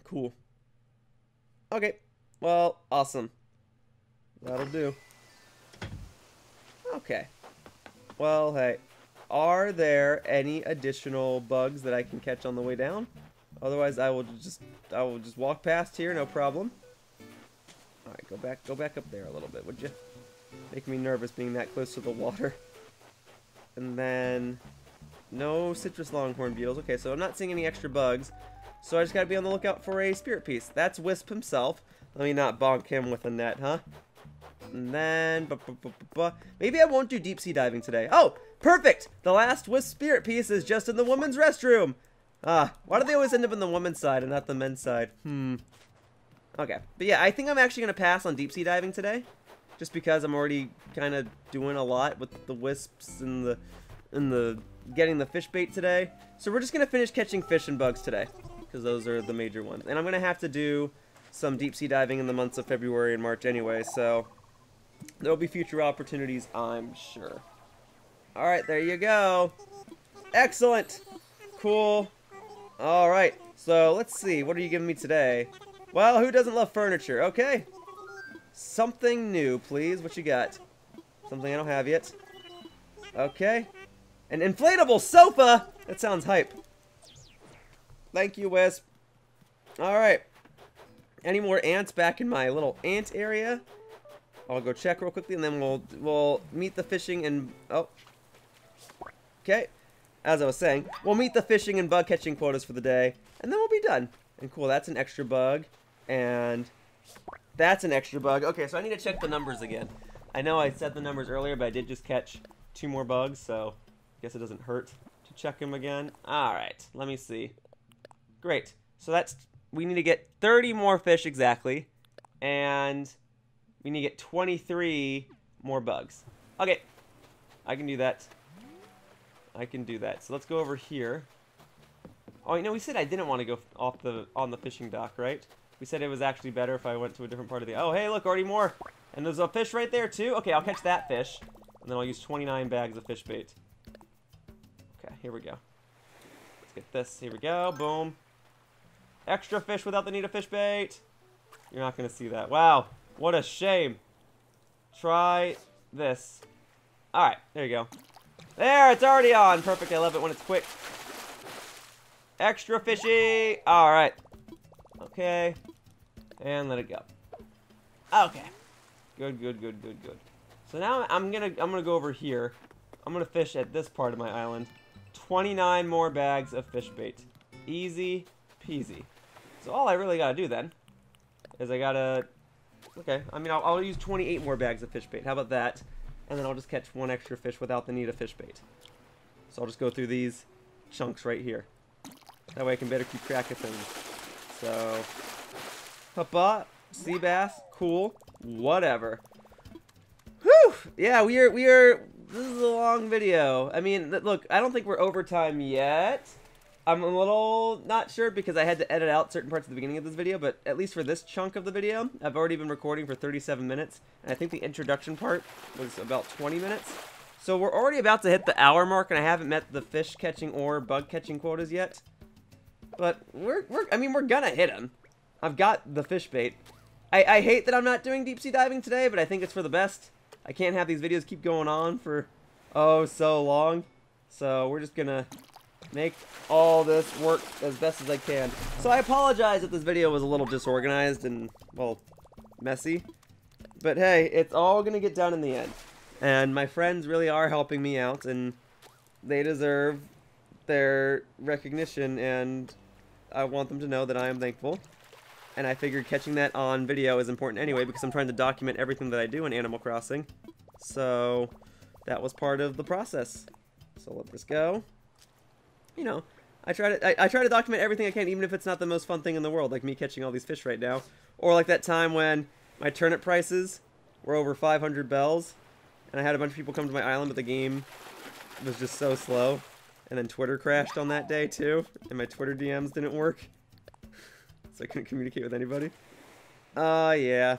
Cool. Okay. Well, awesome. That'll do. Okay. Well, hey. Are there any additional bugs that I can catch on the way down? Otherwise, I will just I will just walk past here, no problem. All right, go back go back up there a little bit, would you? Make me nervous being that close to the water. And then no citrus longhorn beetles. Okay, so I'm not seeing any extra bugs. So I just gotta be on the lookout for a spirit piece. That's Wisp himself. Let me not bonk him with a net, huh? And then, bu bu bu maybe I won't do deep sea diving today. Oh, perfect! The last Wisp spirit piece is just in the woman's restroom. Ah, why do they always end up in the woman's side and not the men's side? Hmm. Okay, but yeah, I think I'm actually gonna pass on deep sea diving today, just because I'm already kind of doing a lot with the wisps and the and the getting the fish bait today. So we're just gonna finish catching fish and bugs today, because those are the major ones. And I'm gonna have to do some deep sea diving in the months of February and March anyway, so there'll be future opportunities, I'm sure. All right, there you go. Excellent. Cool. All right, so let's see. What are you giving me today? Well, who doesn't love furniture? Okay. Something new, please. What you got? Something I don't have yet. Okay. An inflatable sofa! That sounds hype. Thank you, Wisp. Alright. Any more ants back in my little ant area? I'll go check real quickly and then we'll we'll meet the fishing and oh. Okay. As I was saying, we'll meet the fishing and bug catching quotas for the day, and then we'll be done. And cool, that's an extra bug. And that's an extra bug. Okay, so I need to check the numbers again. I know I said the numbers earlier, but I did just catch two more bugs, so I guess it doesn't hurt to check them again. Alright, let me see. Great. So that's we need to get 30 more fish exactly, and we need to get 23 more bugs. Okay, I can do that. I can do that. So let's go over here. Oh, you know, we said I didn't want to go off the on the fishing dock, right? We said it was actually better if I went to a different part of the... Oh, hey, look, already more. And there's a fish right there, too. Okay, I'll catch that fish. And then I'll use 29 bags of fish bait. Okay, here we go. Let's get this. Here we go. Boom. Extra fish without the need of fish bait. You're not going to see that. Wow. What a shame. Try this. Alright, there you go. There, it's already on. Perfect. I love it when it's quick. Extra fishy. Alright. Okay. And let it go. Okay. Good, good, good, good, good. So now I'm gonna I'm gonna go over here. I'm gonna fish at this part of my island. 29 more bags of fish bait. Easy peasy. So all I really gotta do then is I gotta okay. I mean I'll, I'll use 28 more bags of fish bait. How about that? And then I'll just catch one extra fish without the need of fish bait. So I'll just go through these chunks right here. That way I can better keep track of things. So, papa, sea bass, cool, whatever. Whew! Yeah, we are, we are, this is a long video. I mean, look, I don't think we're overtime yet. I'm a little not sure because I had to edit out certain parts at the beginning of this video, but at least for this chunk of the video, I've already been recording for 37 minutes, and I think the introduction part was about 20 minutes. So we're already about to hit the hour mark, and I haven't met the fish catching or bug catching quotas yet. But we're, we're I mean, we're gonna hit them. I've got the fish bait. I, I hate that I'm not doing deep sea diving today, but I think it's for the best. I can't have these videos keep going on for, oh, so long. So we're just gonna make all this work as best as I can. So I apologize if this video was a little disorganized and, well, messy. But hey, it's all gonna get done in the end. And my friends really are helping me out, and they deserve their recognition, and I want them to know that I am thankful. And I figured catching that on video is important anyway, because I'm trying to document everything that I do in Animal Crossing. So, that was part of the process. So let this go you know, I try to I, I, try to document everything I can, even if it's not the most fun thing in the world, like me catching all these fish right now, or like that time when my turnip prices were over 500 bells, and I had a bunch of people come to my island, but the game was just so slow, and then Twitter crashed on that day too, and my Twitter DMs didn't work, so I couldn't communicate with anybody. Uh, yeah.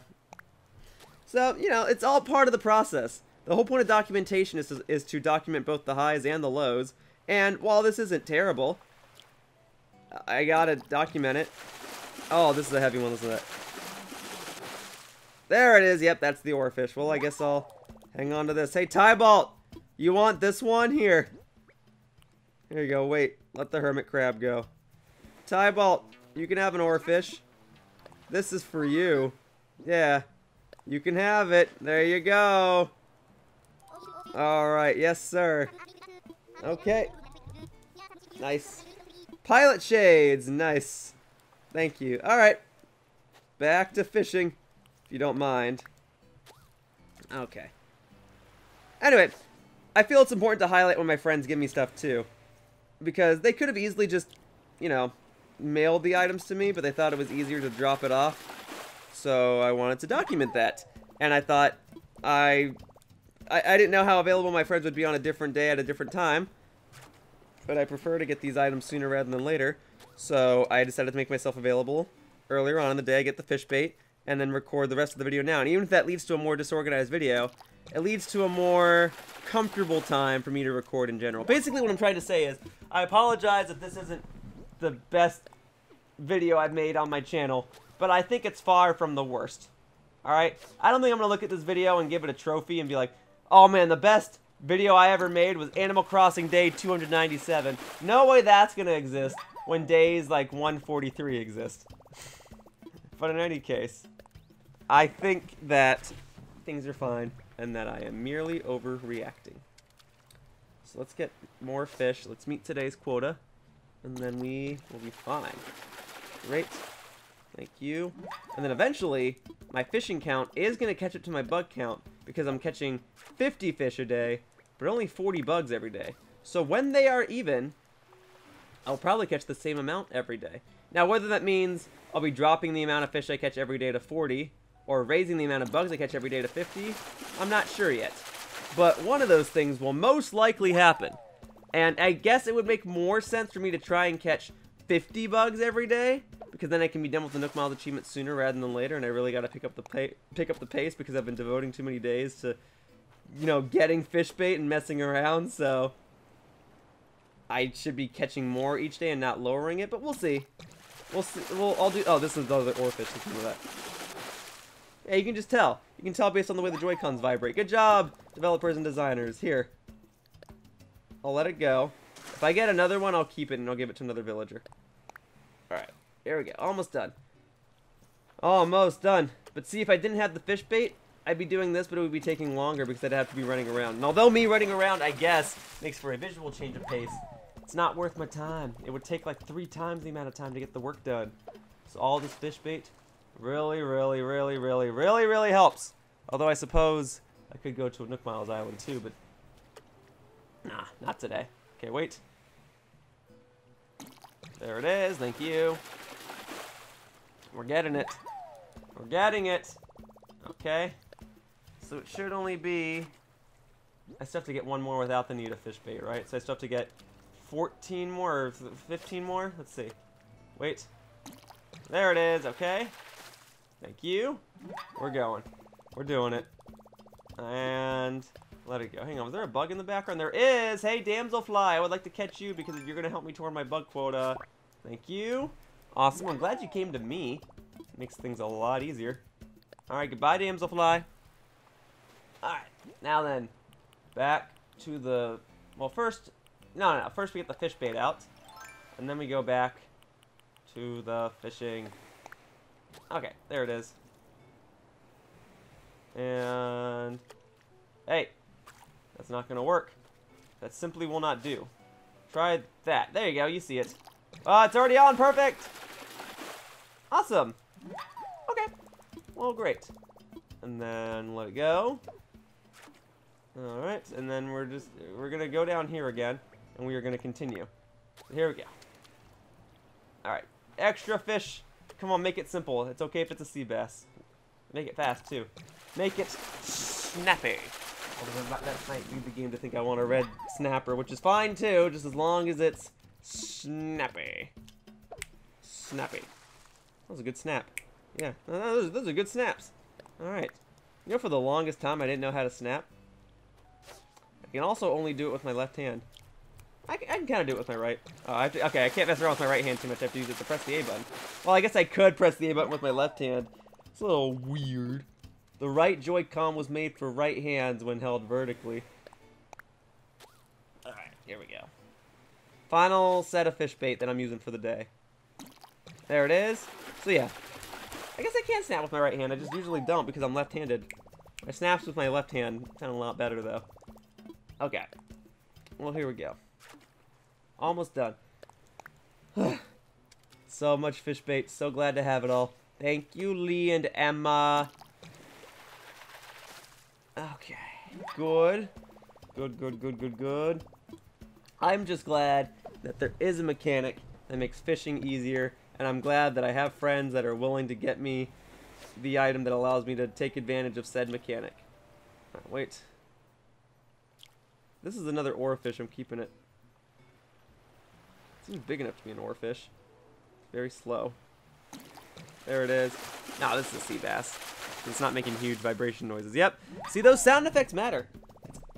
So you know, it's all part of the process. The whole point of documentation is to, is to document both the highs and the lows, and while this isn't terrible, I gotta document it. Oh, this is a heavy one, to that. There it is, yep, that's the oarfish. Well, I guess I'll hang on to this. Hey, Tybalt, you want this one? Here. Here you go, wait, let the hermit crab go. Tybalt, you can have an oarfish. This is for you. Yeah, you can have it. There you go. Alright, yes sir. Okay. Nice. Pilot shades. Nice. Thank you. Alright. Back to fishing, if you don't mind. Okay. Anyway, I feel it's important to highlight when my friends give me stuff too. Because they could have easily just, you know, mailed the items to me, but they thought it was easier to drop it off. So I wanted to document that. And I thought I I, I didn't know how available my friends would be on a different day at a different time. But I prefer to get these items sooner rather than later. So I decided to make myself available earlier on in the day, I get the fish bait, and then record the rest of the video now. And even if that leads to a more disorganized video, it leads to a more comfortable time for me to record in general. Basically, what I'm trying to say is, I apologize if this isn't the best video I've made on my channel, but I think it's far from the worst. Alright? I don't think I'm going to look at this video and give it a trophy and be like, oh man, the best video I ever made was Animal Crossing Day 297. No way that's to exist when days like 143 exist. but in any case, I think that things are fine and that I am merely overreacting. So let's get more fish. Let's meet today's quota, and then we will be fine. Great. Thank you. And then eventually, my fishing count is going to catch up to my bug count because I'm catching 50 fish a day, but only 40 bugs every day. So when they are even, I'll probably catch the same amount every day. Now, whether that means I'll be dropping the amount of fish I catch every day to 40, or raising the amount of bugs I catch every day to 50, I'm not sure yet. But one of those things will most likely happen. And I guess it would make more sense for me to try and catch 50 bugs every day, because then I can be done with the Nook Miles achievement sooner rather than later, and I really got to pick up the pa- pick up the pace because I've been devoting too many days to, you know, getting fish bait and messing around. So I should be catching more each day and not lowering it, but we'll see. We'll see. We'll I'll do. Oh, this is the other oarfish. Listen to that. Yeah, you can just tell. You can tell based on the way the Joy-Cons vibrate. Good job, developers and designers. Here. I'll let it go. If I get another one, I'll keep it and I'll give it to another villager. Alright, here we go. Almost done. Almost done. But see, if I didn't have the fish bait, I'd be doing this, but it would be taking longer because I'd have to be running around. And although me running around, I guess, makes for a visual change of pace, it's not worth my time. It would take like three times the amount of time to get the work done. So all this fish bait really, really, really, really, really, really helps. Although I suppose I could go to Nook Miles Island too, but nah, not today. Okay, wait. There it is. Thank you. We're getting it. We're getting it. Okay. So it should only be... I still have to get one more without the need of fish bait, right? So I still have to get 14 more, or 15 more? Let's see. Wait. There it is, okay. Thank you. We're going. We're doing it. And let it go. Hang on, was there a bug in the background? There is! Hey, Damselfly, I would like to catch you because you're going to help me toward my bug quota. Thank you. Awesome, I'm glad you came to me. Makes things a lot easier. Alright, goodbye, Damselfly. Alright, now then, back to the... Well, first... No, no, no, first we get the fish bait out. And then we go back to the fishing. Okay, there it is. And... Hey, that's not to work. That simply will not do. Try that. There you go, you see it. Oh, it's already on, perfect! Awesome. Okay. Well, great. And then let it go. Alright, and then we're just, we're to go down here again, and we are to continue. So here we go. Alright, extra fish. Come on, make it simple. It's okay if it's a sea bass. Make it fast, too. Make it snappy. Although that might lead the game to think I want a red snapper, which is fine, too, just as long as it's snappy. Snappy. That was a good snap. Yeah, those, those are good snaps. Alright. You know, for the longest time, I didn't know how to snap. I can also only do it with my left hand. I can, I can kind of do it with my right. Oh, I to, okay, I can't mess around with my right hand too much. I have to use it to press the A button. Well, I guess I could press the A button with my left hand. It's a little weird. The right Joy-Con was made for right hands when held vertically. Alright, here we go. Final set of fish bait that I'm using for the day. There it is. So yeah, I guess I can snap with my right hand. I just usually don't because I'm left-handed. I snaps with my left hand sound a lot better though. Okay. Well, here we go. Almost done. so much fish bait. So glad to have it all. Thank you, Lee and Emma. Okay. Good. Good, good, good, good, good. I'm just glad that there is a mechanic that makes fishing easier, and I'm glad that I have friends that are willing to get me the item that allows me to take advantage of said mechanic. Right, wait. This is another oarfish. I'm keeping it. It seems big enough to be an oarfish. Very slow. There it is. No, this is a sea bass. It's not making huge vibration noises. Yep. See, those sound effects matter.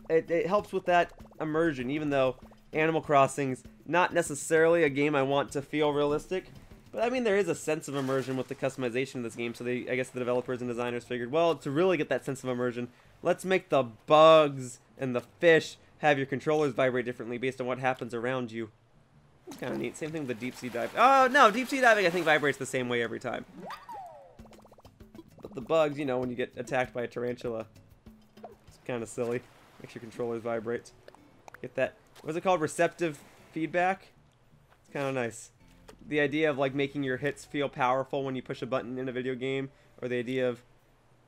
It, it helps with that immersion, even though Animal Crossing's not necessarily a game I want to feel realistic. But I mean, there is a sense of immersion with the customization of this game, so they, I guess the developers and designers figured, well, to really get that sense of immersion, let's make the bugs and the fish have your controllers vibrate differently based on what happens around you. It's kind of neat. Same thing with the deep sea dive. Oh, no, deep sea diving I think vibrates the same way every time. But the bugs, you know, when you get attacked by a tarantula, it's kind of silly. Makes your controllers vibrate. Get that, what's it called, receptive feedback? It's kind of nice. The idea of like making your hits feel powerful when you push a button in a video game, or the idea of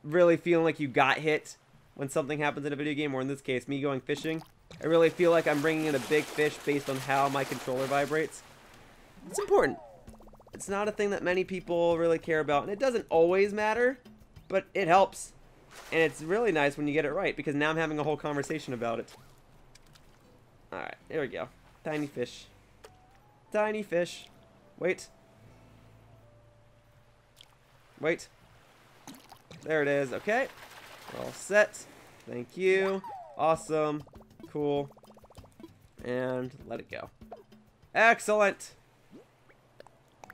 really feeling like you got hit when something happens in a video game, or in this case, me going fishing. I really feel like I'm bringing in a big fish based on how my controller vibrates. It's important. It's not a thing that many people really care about, and it doesn't always matter, but it helps. And it's really nice when you get it right, because now I'm having a whole conversation about it. Alright, there we go. Tiny fish. Tiny fish. Wait. Wait. There it is. Okay. All set. Thank you. Awesome. Cool. And let it go. Excellent.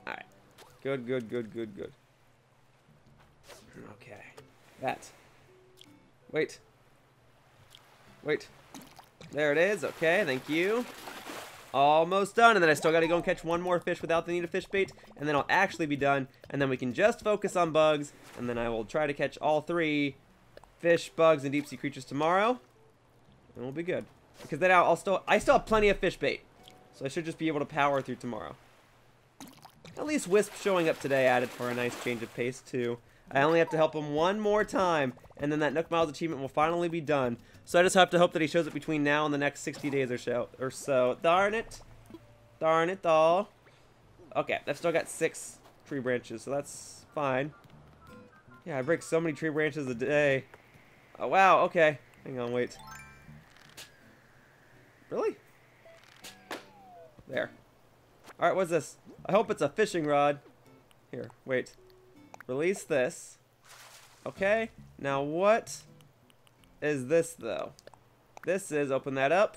Alright. Good, good, good, good, good. Okay. That. Wait. Wait. There it is. Okay, thank you. Almost done, and then I still gotta go and catch one more fish without the need of fish bait, and then I'll actually be done, and then we can just focus on bugs, and then I will try to catch all three fish, bugs, and deep sea creatures tomorrow, and we'll be good. Because then I'll still, I still have plenty of fish bait, so I should just be able to power through tomorrow. At least Wisp showing up today added for a nice change of pace, too. I only have to help him one more time, and then that Nook Miles achievement will finally be done. So I just have to hope that he shows up between now and the next 60 days or so. Or so. Darn it. Darn it all. Okay, I've still got six tree branches, so that's fine. Yeah, I break so many tree branches a day. Oh, wow, okay. Hang on, wait. Really? There. Alright, what's this? I hope it's a fishing rod. Here, wait. Release this. Okay, now what is this, though? This is, open that up.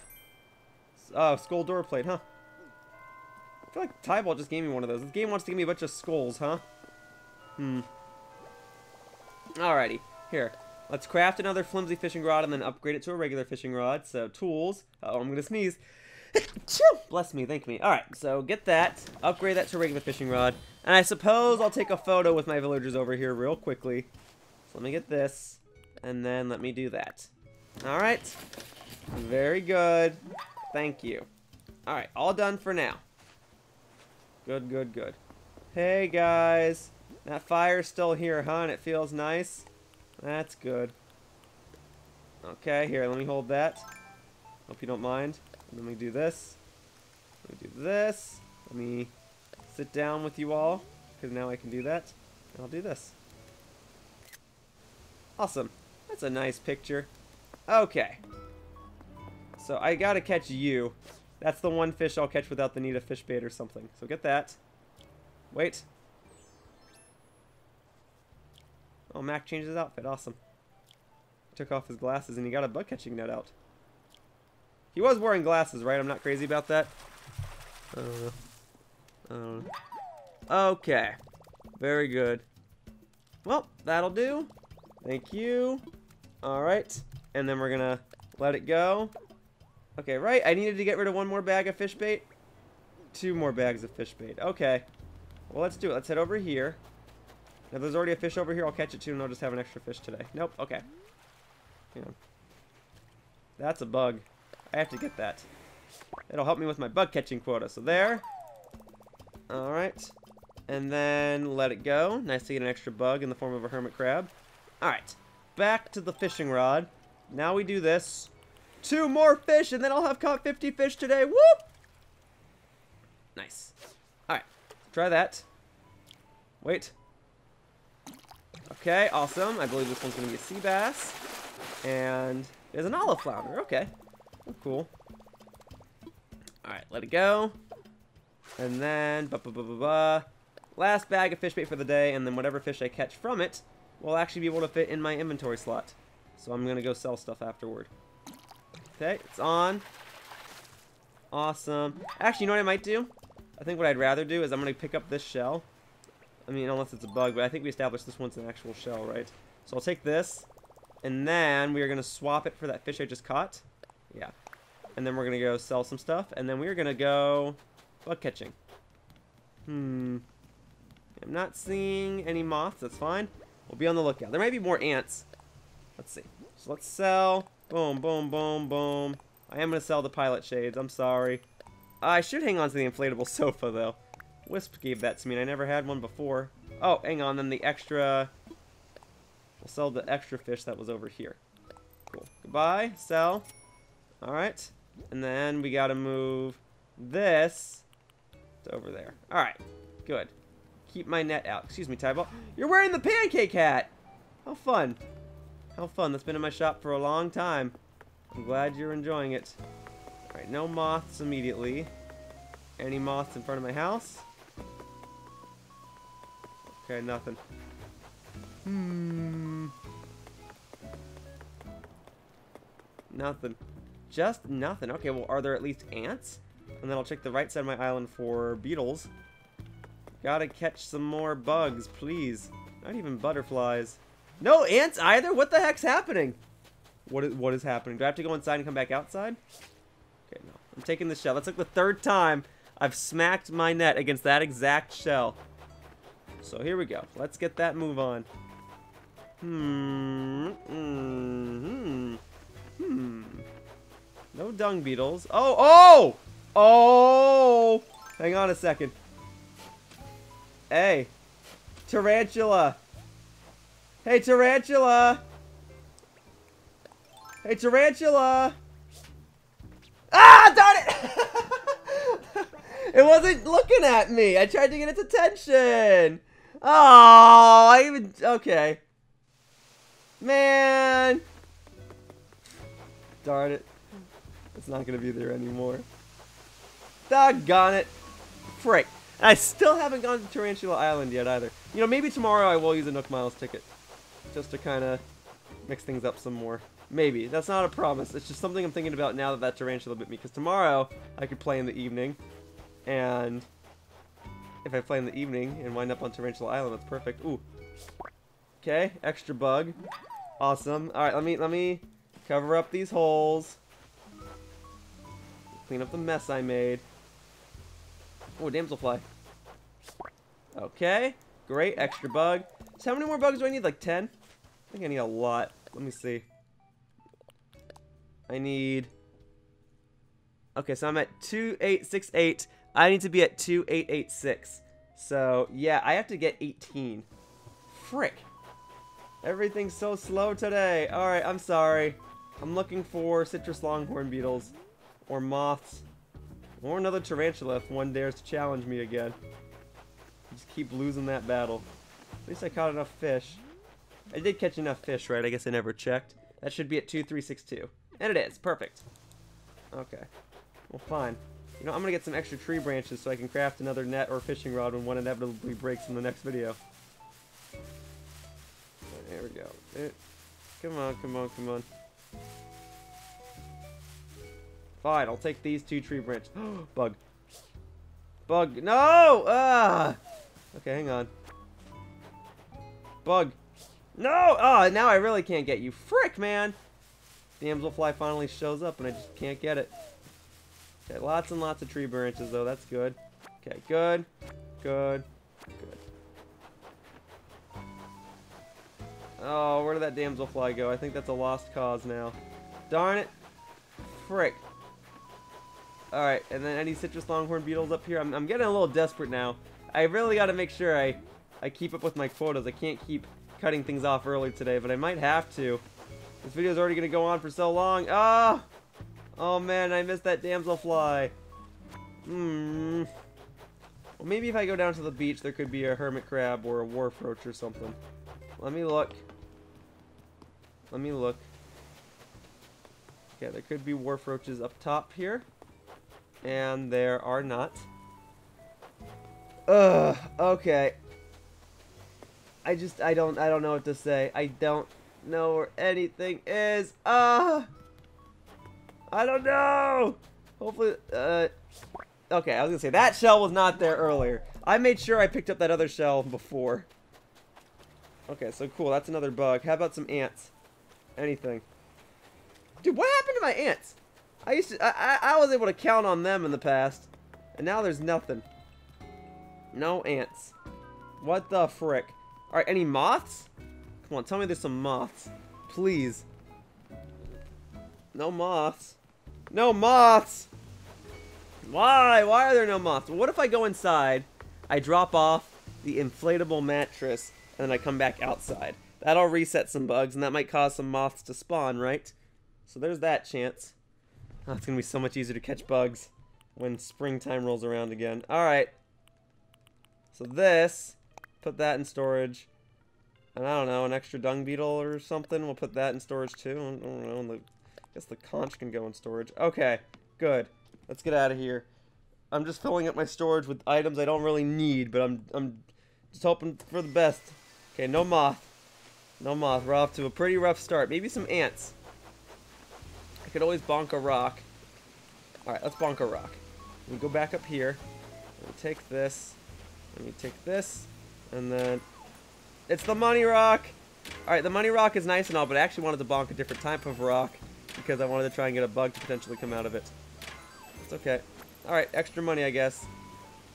Oh, skull door plate, huh? I feel like Tybalt just gave me one of those. This game wants to give me a bunch of skulls, huh? Hmm. Alrighty, here. Let's craft another flimsy fishing rod and then upgrade it to a regular fishing rod. So, tools. Uh oh I'm gonna sneeze. Bless me, thank me. Alright, so get that. Upgrade that to a regular fishing rod. And I suppose I'll take a photo with my villagers over here real quickly. Let me get this. And then let me do that. Alright. Very good. Thank you. Alright, all done for now. Good, good, good. Hey, guys. That fire's still here, huh? And it feels nice? That's good. Okay, here, let me hold that. Hope you don't mind. Let me do this. Let me do this. Let me sit down with you all, because now I can do that. And I'll do this. Awesome. That's a nice picture. Okay. So I gotta catch you. That's the one fish I'll catch without the need of fish bait or something. So get that. Wait. Oh, Mac changed his outfit. Awesome. Took off his glasses and he got a bug catching net out. He was wearing glasses, right? I'm not crazy about that. Uh, uh, okay. Very good. Well, that'll do. Thank you. Alright. And then we're gonna let it go. Okay, right? I needed to get rid of one more bag of fish bait. Two more bags of fish bait. Okay. Well, let's do it. Let's head over here. If there's already a fish over here, I'll catch it too, and I'll just have an extra fish today. Nope. Okay. Hang. That's a bug. I have to get that. It'll help me with my bug catching quota. So there. Alright. And then let it go. Nice to get an extra bug in the form of a hermit crab. Alright. Back to the fishing rod. Now we do this. Two more fish, and then I'll have caught 50 fish today. Whoop! Nice. Alright. Try that. Wait. Okay, awesome. I believe this one's going to be a sea bass. And there's an olive flounder. Okay. Oh, cool. Alright, let it go. And then, ba ba ba ba ba. last bag of fish bait for the day, and then whatever fish I catch from it will actually be able to fit in my inventory slot. So I'm gonna go sell stuff afterward. Okay, it's on. Awesome. Actually, you know what I might do? I think what I'd rather do is I'm gonna pick up this shell. I mean, unless it's a bug, but I think we established this one's an actual shell, right? So I'll take this, and then we are gonna swap it for that fish I just caught. Yeah. And then we're gonna go sell some stuff, and then we're gonna go bug catching. Hmm. I'm not seeing any moths. That's fine. We'll be on the lookout. There might be more ants. Let's see. So let's sell. Boom, boom, boom, boom. I am going to sell the pilot shades. I'm sorry. I should hang on to the inflatable sofa, though. Wisp gave that to me, and I never had one before. Oh, hang on. Then the extra... We'll sell the extra fish that was over here. Cool. Goodbye. Sell. Alright. And then we got to move this to over there. Alright. Good. Keep my net out. Excuse me, Tybalt. You're wearing the pancake hat! How fun. How fun. That's been in my shop for a long time. I'm glad you're enjoying it. Alright, no moths immediately. Any moths in front of my house? Okay, nothing. Hmm. Nothing. Just nothing. Okay, well, are there at least ants? And then I'll check the right side of my island for beetles. Gotta catch some more bugs, please. Not even butterflies. No ants either? What the heck's happening? What is, what is happening? Do I have to go inside and come back outside? Okay, no. I'm taking the shell. That's like the third time I've smacked my net against that exact shell. So here we go. Let's get that move on. Hmm. Hmm. Hmm. No dung beetles. Oh, oh! Oh! Hang on a second. Hey. Tarantula. Hey, Tarantula. Hey, Tarantula. Ah, darn it! it wasn't looking at me. I tried to get its attention. Oh, I even... Okay. Man. Darn it. It's not going to be there anymore. Doggone it. Frick. I still haven't gone to Tarantula Island yet either. You know, maybe tomorrow I will use a Nook Miles ticket. Just to kind of mix things up some more. Maybe. That's not a promise. It's just something I'm thinking about now that that tarantula bit me. Because tomorrow, I could play in the evening. And if I play in the evening and wind up on Tarantula Island, that's perfect. Ooh. Okay, extra bug. Awesome. Alright, let me, let me cover up these holes. Clean up the mess I made. Oh, damselfly. Okay, great, extra bug. So how many more bugs do I need? Like 10? I think I need a lot. Let me see. I need... Okay, so I'm at 2868. I need to be at 2886. So, yeah, I have to get 18. Frick. Everything's so slow today. Alright, I'm sorry. I'm looking for citrus longhorn beetles. Or moths. Or another tarantula if one dares to challenge me again. Just keep losing that battle. At least I caught enough fish. I did catch enough fish, right? I guess I never checked. That should be at 2362. And it is. Perfect. Okay. Well, fine. You know, I'm going to get some extra tree branches so I can craft another net or fishing rod when one inevitably breaks in the next video. There we go. It, come on, come on, come on. Fine, I'll take these two tree branches. Bug. Bug. No! Ah! Okay, hang on. Bug. No! Oh, now I really can't get you. Frick, man! Damselfly finally shows up and I just can't get it. Okay, lots and lots of tree branches though. That's good. Okay, good. Good. Good. Oh, where did that damselfly go? I think that's a lost cause now. Darn it. Frick. Alright, and then any citrus longhorn beetles up here? I'm, I'm getting a little desperate now. I really got to make sure I, I keep up with my quotas. I can't keep cutting things off early today, but I might have to. This video is already to go on for so long. Ah! Oh man, I missed that damselfly. Hmm. Well, maybe if I go down to the beach, there could be a hermit crab or a wharf roach or something. Let me look. Let me look. Okay, there could be wharf roaches up top here. And there are not. Ugh, okay. I just, I don't, I don't know what to say. I don't know where anything is. Ah! I don't know! Hopefully, uh... Okay, I was gonna say, that shell was not there earlier. I made sure I picked up that other shell before. Okay, so cool, that's another bug. How about some ants? Anything. Dude, what happened to my ants? I used to, I, I, was able to count on them in the past. And now there's nothing. No ants. What the frick? Alright, any moths? Come on, tell me there's some moths. Please. No moths. No moths! Why? Why are there no moths? What if I go inside, I drop off the inflatable mattress, and then I come back outside? That'll reset some bugs, and that might cause some moths to spawn, right? So there's that chance. Oh, it's gonna be so much easier to catch bugs when springtime rolls around again. Alright. So this, put that in storage. And I don't know, an extra dung beetle or something. We'll put that in storage too. I don't know. The, I guess the conch can go in storage. Okay, good. Let's get out of here. I'm just filling up my storage with items I don't really need, but I'm I'm just hoping for the best. Okay, no moth. No moth. We're off to a pretty rough start. Maybe some ants. I could always bonk a rock. Alright, let's bonk a rock. Let me go back up here. Let me take this. Let me take this. And then... It's the money rock! Alright, the money rock is nice and all, but I actually wanted to bonk a different type of rock. Because I wanted to try and get a bug to potentially come out of it. It's okay. Alright, extra money, I guess.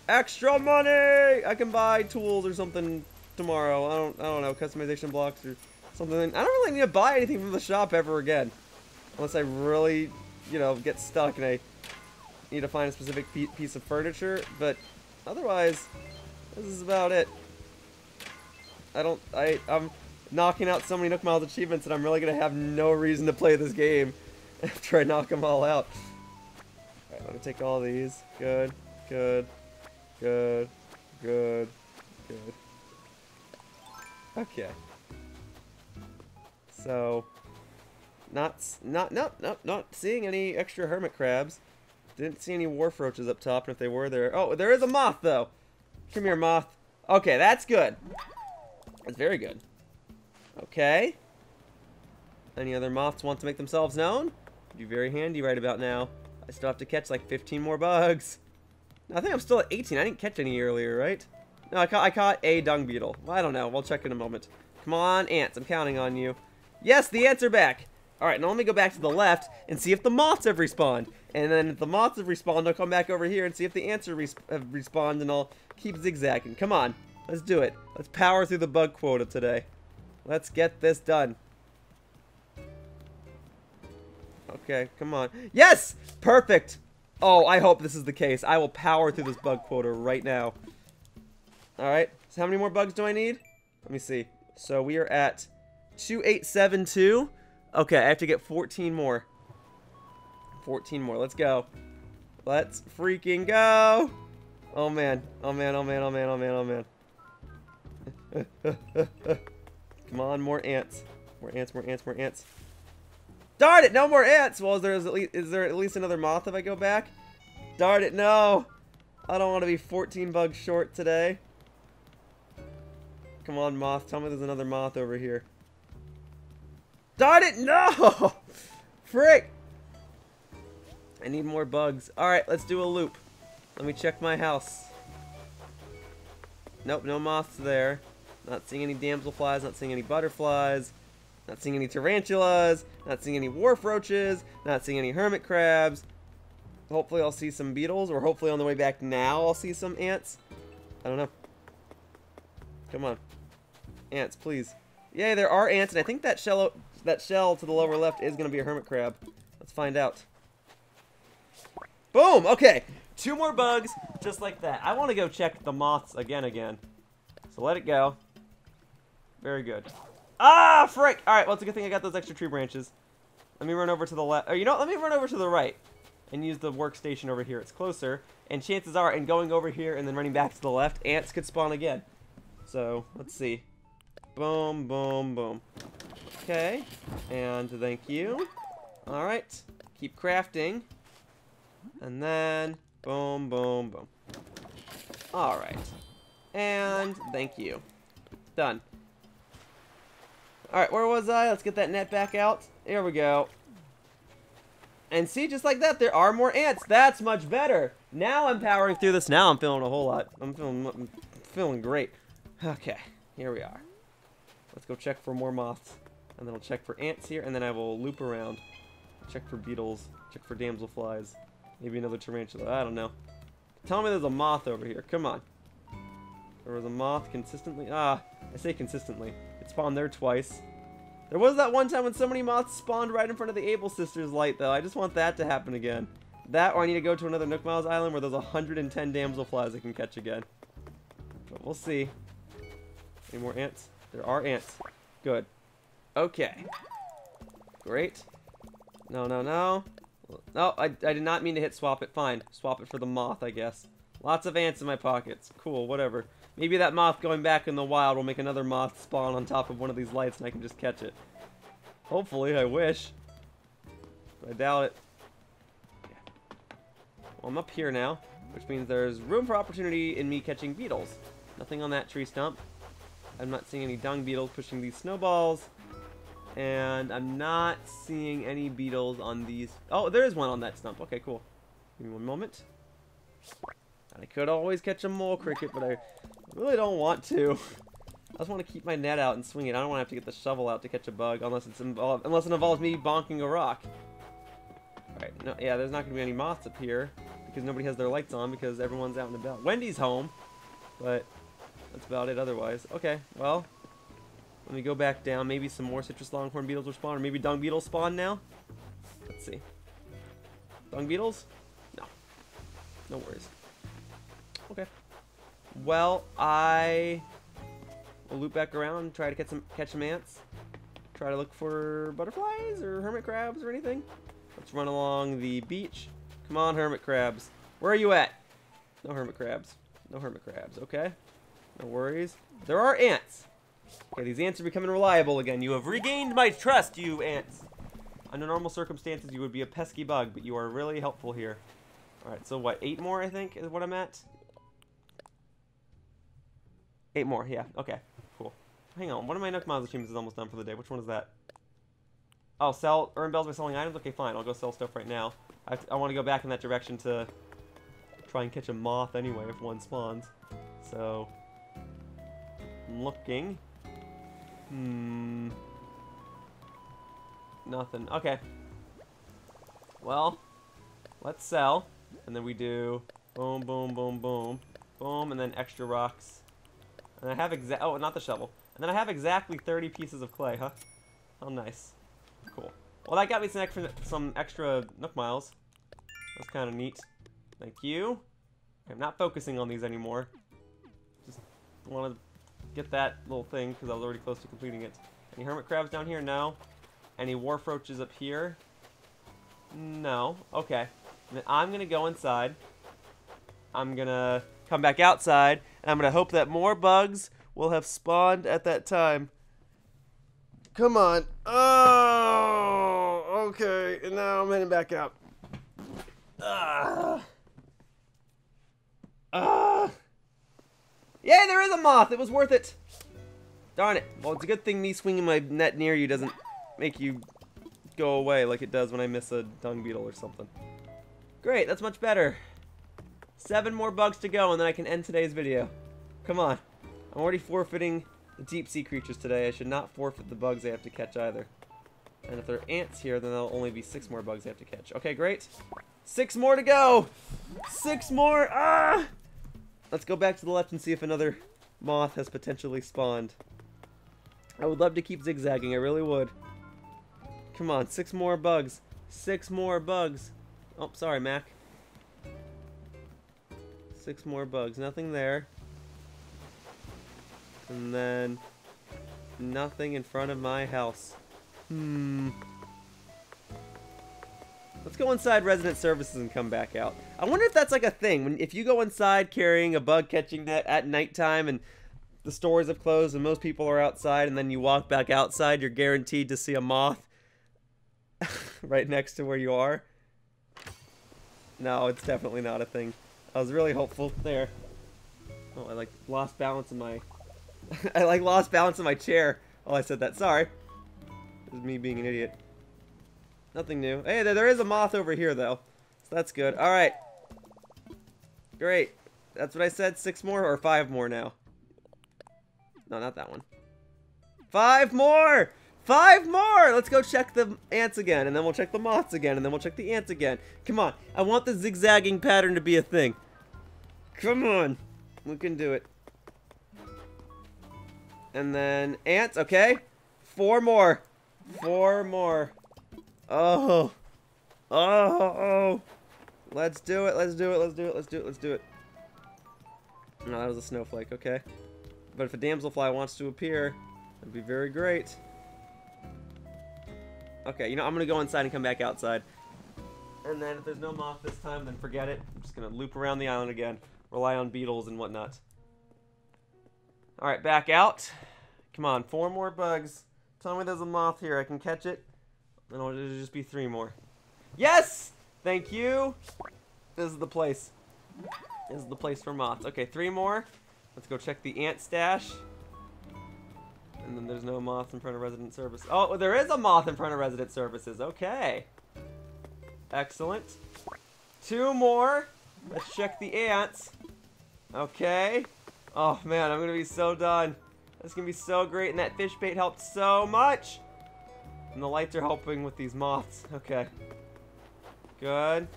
Extra money! I can buy tools or something tomorrow. I don't, I don't know, customization blocks or something. I don't really need to buy anything from the shop ever again. Unless I really, you know, get stuck and I need to find a specific piece of furniture. But otherwise, this is about it. I don't, I, I'm knocking out so many Nook Miles achievements that I'm really going to have no reason to play this game after I knock them all out. Alright, let me take all these. Good, good, good, good, good. Okay. So, not, not, not, not, not seeing any extra hermit crabs. Didn't see any wharf roaches up top, and if they were there, oh, there is a moth though. Come here, moth. Okay, that's good. That's very good. Okay. Any other moths want to make themselves known? Would Be very handy right about now. I still have to catch like 15 more bugs. I think I'm still at 18. I didn't catch any earlier, right? No, I caught, I caught a dung beetle. Well, I don't know. We'll check in a moment. Come on, ants. I'm counting on you. Yes, the ants are back. Alright, now let me go back to the left and see if the moths have respawned. And then if the moths have respawned, I'll come back over here and see if the ants have respawned, and I'll keep zigzagging. Come on. Let's do it. Let's power through the bug quota today. Let's get this done. Okay, come on. Yes! Perfect! Oh, I hope this is the case. I will power through this bug quota right now. Alright, so how many more bugs do I need? Let me see. So we are at 2872. Okay, I have to get 14 more. 14 more. Let's go. Let's freaking go. Oh man. Oh man, oh man, oh man, oh man, oh man. Come on, more ants. More ants, more ants, more ants. Darn it, no more ants! Well, is there, is, least, is there at least another moth if I go back? Darn it, no! I don't want to be 14 bugs short today. Come on, moth. Tell me there's another moth over here. Darn it, no! Frick! I need more bugs. Alright, let's do a loop. Let me check my house. Nope, no moths there. Not seeing any damselflies, not seeing any butterflies. Not seeing any tarantulas, not seeing any wharf roaches, not seeing any hermit crabs. Hopefully I'll see some beetles, or hopefully on the way back now I'll see some ants. I don't know. Come on. Ants, please. Yay, there are ants, and I think that shell that shell to the lower left is going to be a hermit crab. Let's find out. Boom! Okay, two more bugs, just like that. I want to go check the moths again again. So let it go. Very good. Ah, frick! Alright, well, it's a good thing I got those extra tree branches. Let me run over to the left. Oh, you know what? Let me run over to the right and use the workstation over here. It's closer. And chances are, in going over here and then running back to the left, ants could spawn again. So, let's see. Boom, boom, boom. Okay. And thank you. Alright. Keep crafting. And then, boom, boom, boom. Alright. And thank you. Done. Alright, where was I? Let's get that net back out. There we go. And see, just like that, there are more ants. That's much better. Now I'm powering through this. Now I'm feeling a whole lot. I'm feeling, I'm feeling great. Okay, here we are. Let's go check for more moths. And then I'll check for ants here, and then I will loop around. Check for beetles. Check for damselflies. Maybe another tarantula. I don't know. Tell me there's a moth over here. Come on. There was a moth consistently. Ah, I say consistently. It spawned there twice. There was that one time when so many moths spawned right in front of the Able Sisters light, though. I just want that to happen again. That, or I need to go to another Nook Miles Island where there's 110 damselflies I can catch again. But we'll see. Any more ants? There are ants. Good. Okay. Great. No, no, no. No, I, I did not mean to hit swap it. Fine. Swap it for the moth, I guess. Lots of ants in my pockets. Cool, whatever. Maybe that moth going back in the wild will make another moth spawn on top of one of these lights and I can just catch it. Hopefully, I wish. But I doubt it. Yeah. Well, I'm up here now, which means there's room for opportunity in me catching beetles. Nothing on that tree stump. I'm not seeing any dung beetles pushing these snowballs. And I'm not seeing any beetles on these... Oh, there is one on that stump. Okay, cool. Give me one moment. I could always catch a mole cricket, but I really don't want to. I just want to keep my net out and swing it. I don't want to have to get the shovel out to catch a bug unless it's involved, unless it involves me bonking a rock. Alright, no, yeah, there's not going to be any moths up here because nobody has their lights on because everyone's out and about. Wendy's home, but that's about it otherwise. Okay, well, let me go back down. Maybe some more citrus longhorn beetles will spawn, or maybe dung beetles spawn now. Let's see. Dung beetles? No. No worries. Okay. Well, I will loop back around try to catch some catch some ants. Try to look for butterflies or hermit crabs or anything. Let's run along the beach. Come on, hermit crabs. Where are you at? No hermit crabs. No hermit crabs. Okay. No worries. There are ants. Okay, these ants are becoming reliable again. You have regained my trust, you ants. Under normal circumstances, you would be a pesky bug, but you are really helpful here. Alright, so what, eight more, I think, is what I'm at? Eight more, yeah. Okay, cool. Hang on, one of my Nook achievements is almost done for the day. Which one is that? Oh, sell, earn bells by selling items? Okay, fine, I'll go sell stuff right now. I, I want to go back in that direction to try and catch a moth anyway if one spawns. So, looking. Hmm. Nothing. Okay. Well, let's sell. And then we do boom, boom, boom, boom, boom, and then extra rocks. And I have exact. Oh, not the shovel. And then I have exactly 30 pieces of clay, huh? Oh, nice. Cool. Well, that got me some extra, some extra Nook Miles. That's kind of neat. Thank you. I'm not focusing on these anymore. Just want to get that little thing because I was already close to completing it. Any hermit crabs down here? No. Any wharf roaches up here? No. Okay. Then I'm going to go inside. I'm going to come back outside, and I'm going to hope that more bugs will have spawned at that time. Come on. Oh, okay. And now I'm heading back out. Ah. Ah. Yeah, there is a moth. It was worth it. Darn it. Well, it's a good thing me swinging my net near you doesn't make you go away like it does when I miss a dung beetle or something. Great, that's much better. Seven more bugs to go and then I can end today's video. Come on. I'm already forfeiting the deep sea creatures today. I should not forfeit the bugs I have to catch either. And if there are ants here, then there'll only be six more bugs I have to catch. Okay, great. Six more to go! Six more! Ah! Let's go back to the left and see if another moth has potentially spawned. I would love to keep zigzagging, I really would. Come on, six more bugs. Six more bugs. Oh, sorry, Mac. Six more bugs. Nothing there. And then nothing in front of my house. Hmm. Let's go inside resident services and come back out. I wonder if that's like a thing. When if you go inside carrying a bug catching net at nighttime and the stores have closed and most people are outside and then you walk back outside, you're guaranteed to see a moth right next to where you are. No, it's definitely not a thing. I was really hopeful there. Oh, I like lost balance in my. I like lost balance in my chair. Oh, I said that. Sorry. This is me being an idiot. Nothing new. Hey, there, is a moth over here, though. So that's good. All right. Great. That's what I said. Six more or five more now. No, not that one. Five more! Five more! Let's go check the ants again, and then we'll check the moths again, and then we'll check the ants again. Come on. I want the zigzagging pattern to be a thing. Come on. We can do it. And then ants, okay. Four more. Four more. Oh. Oh, oh. Let's do it, let's do it, let's do it, let's do it, let's do it. No, that was a snowflake, okay. But if a damselfly wants to appear, that'd be very great. Okay, you know, I'm gonna go inside and come back outside. And then if there's no moth this time, then forget it. I'm just gonna loop around the island again. Rely on beetles and whatnot. Alright, back out. Come on, four more bugs. Tell me there's a moth here. I can catch it. Then it'll just be three more. Yes! Thank you! This is the place. This is the place for moths. Okay, three more. Let's go check the ant stash. And then there's no moth in front of resident service. Oh, there is a moth in front of resident services. Okay. Excellent. Two more. Let's check the ants. Okay. Oh man, I'm gonna be so done. That's gonna be so great, and that fish bait helped so much. And the lights are helping with these moths. Okay. Good.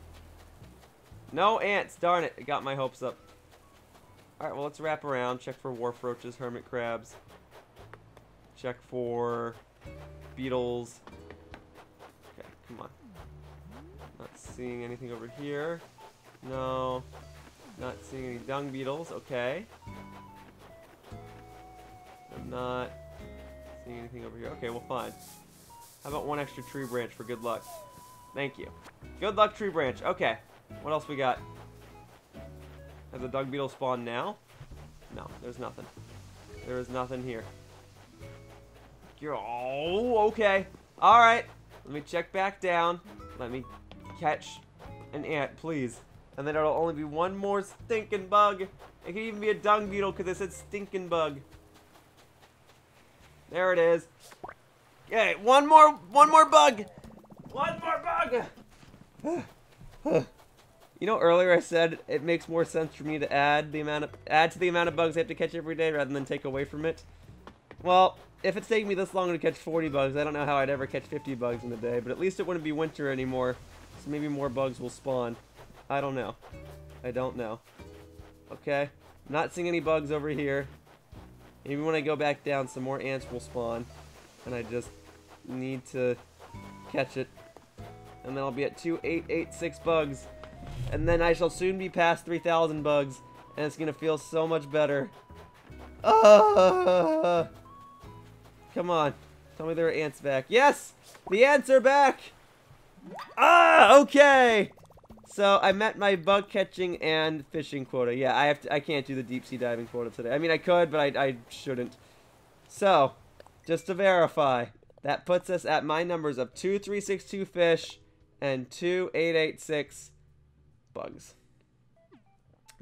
No ants, darn it. It got my hopes up. Alright, well let's wrap around. Check for wharf roaches, hermit crabs. Check for beetles. Okay, come on. Not seeing anything over here. No. Not seeing any dung beetles. Okay. I'm not seeing anything over here. Okay, well, fine. How about one extra tree branch for good luck? Thank you. Good luck, tree branch. Okay. What else we got? Has a dung beetle spawned now? No, there's nothing. There is nothing here. You're, oh, okay. Alright. Let me check back down. Let me catch an ant, please. And then it'll only be one more stinking bug. It could even be a dung beetle because it said stinking bug. There it is. Okay, one more, one more bug. One more bug. you know, earlier I said it makes more sense for me to add the amount of add to the amount of bugs I have to catch every day rather than take away from it. Well, if it's taking me this long to catch 40 bugs, I don't know how I'd ever catch 50 bugs in a day, but at least it wouldn't be winter anymore, so maybe more bugs will spawn. I don't know. I don't know. Okay, not seeing any bugs over here. Maybe when I go back down, some more ants will spawn, and I just need to catch it. And then I'll be at 2886 bugs, and then I shall soon be past 3000 bugs, and it's gonna feel so much better. Ah! Come on. Tell me there are ants back. Yes! The ants are back! Ah, okay! So I met my bug catching and fishing quota. Yeah, I have to, I can't do the deep sea diving quota today. I mean, I could, but I, I shouldn't. So, just to verify, that puts us at my numbers of 2362 fish and 2886 bugs.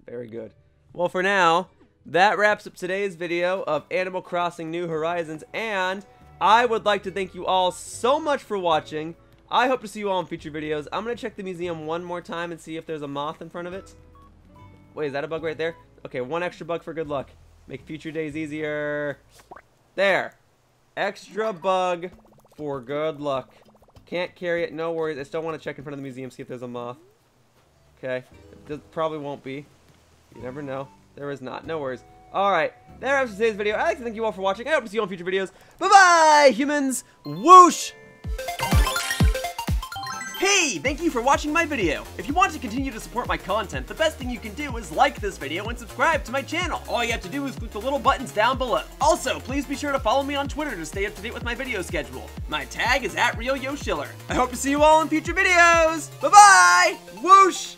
Very good. Well, for now, that wraps up today's video of Animal Crossing New Horizons, and I would like to thank you all so much for watching. I hope to see you all in future videos. I'm going to check the museum one more time and see if there's a moth in front of it. Wait, is that a bug right there? Okay, one extra bug for good luck. Make future days easier. There. Extra bug for good luck. Can't carry it, no worries. I still want to check in front of the museum, see if there's a moth. Okay. Probably won't be. You never know. There is not. No worries. Alright, there ends today's video. I'd like to thank you all for watching. I hope to see you on future videos. Bye-bye, humans. Whoosh! Hey, thank you for watching my video. If you want to continue to support my content, the best thing you can do is like this video and subscribe to my channel. All you have to do is click the little buttons down below. Also, please be sure to follow me on Twitter to stay up to date with my video schedule. My tag is at RealYoshiller. I hope to see you all in future videos. Bye-bye! Whoosh!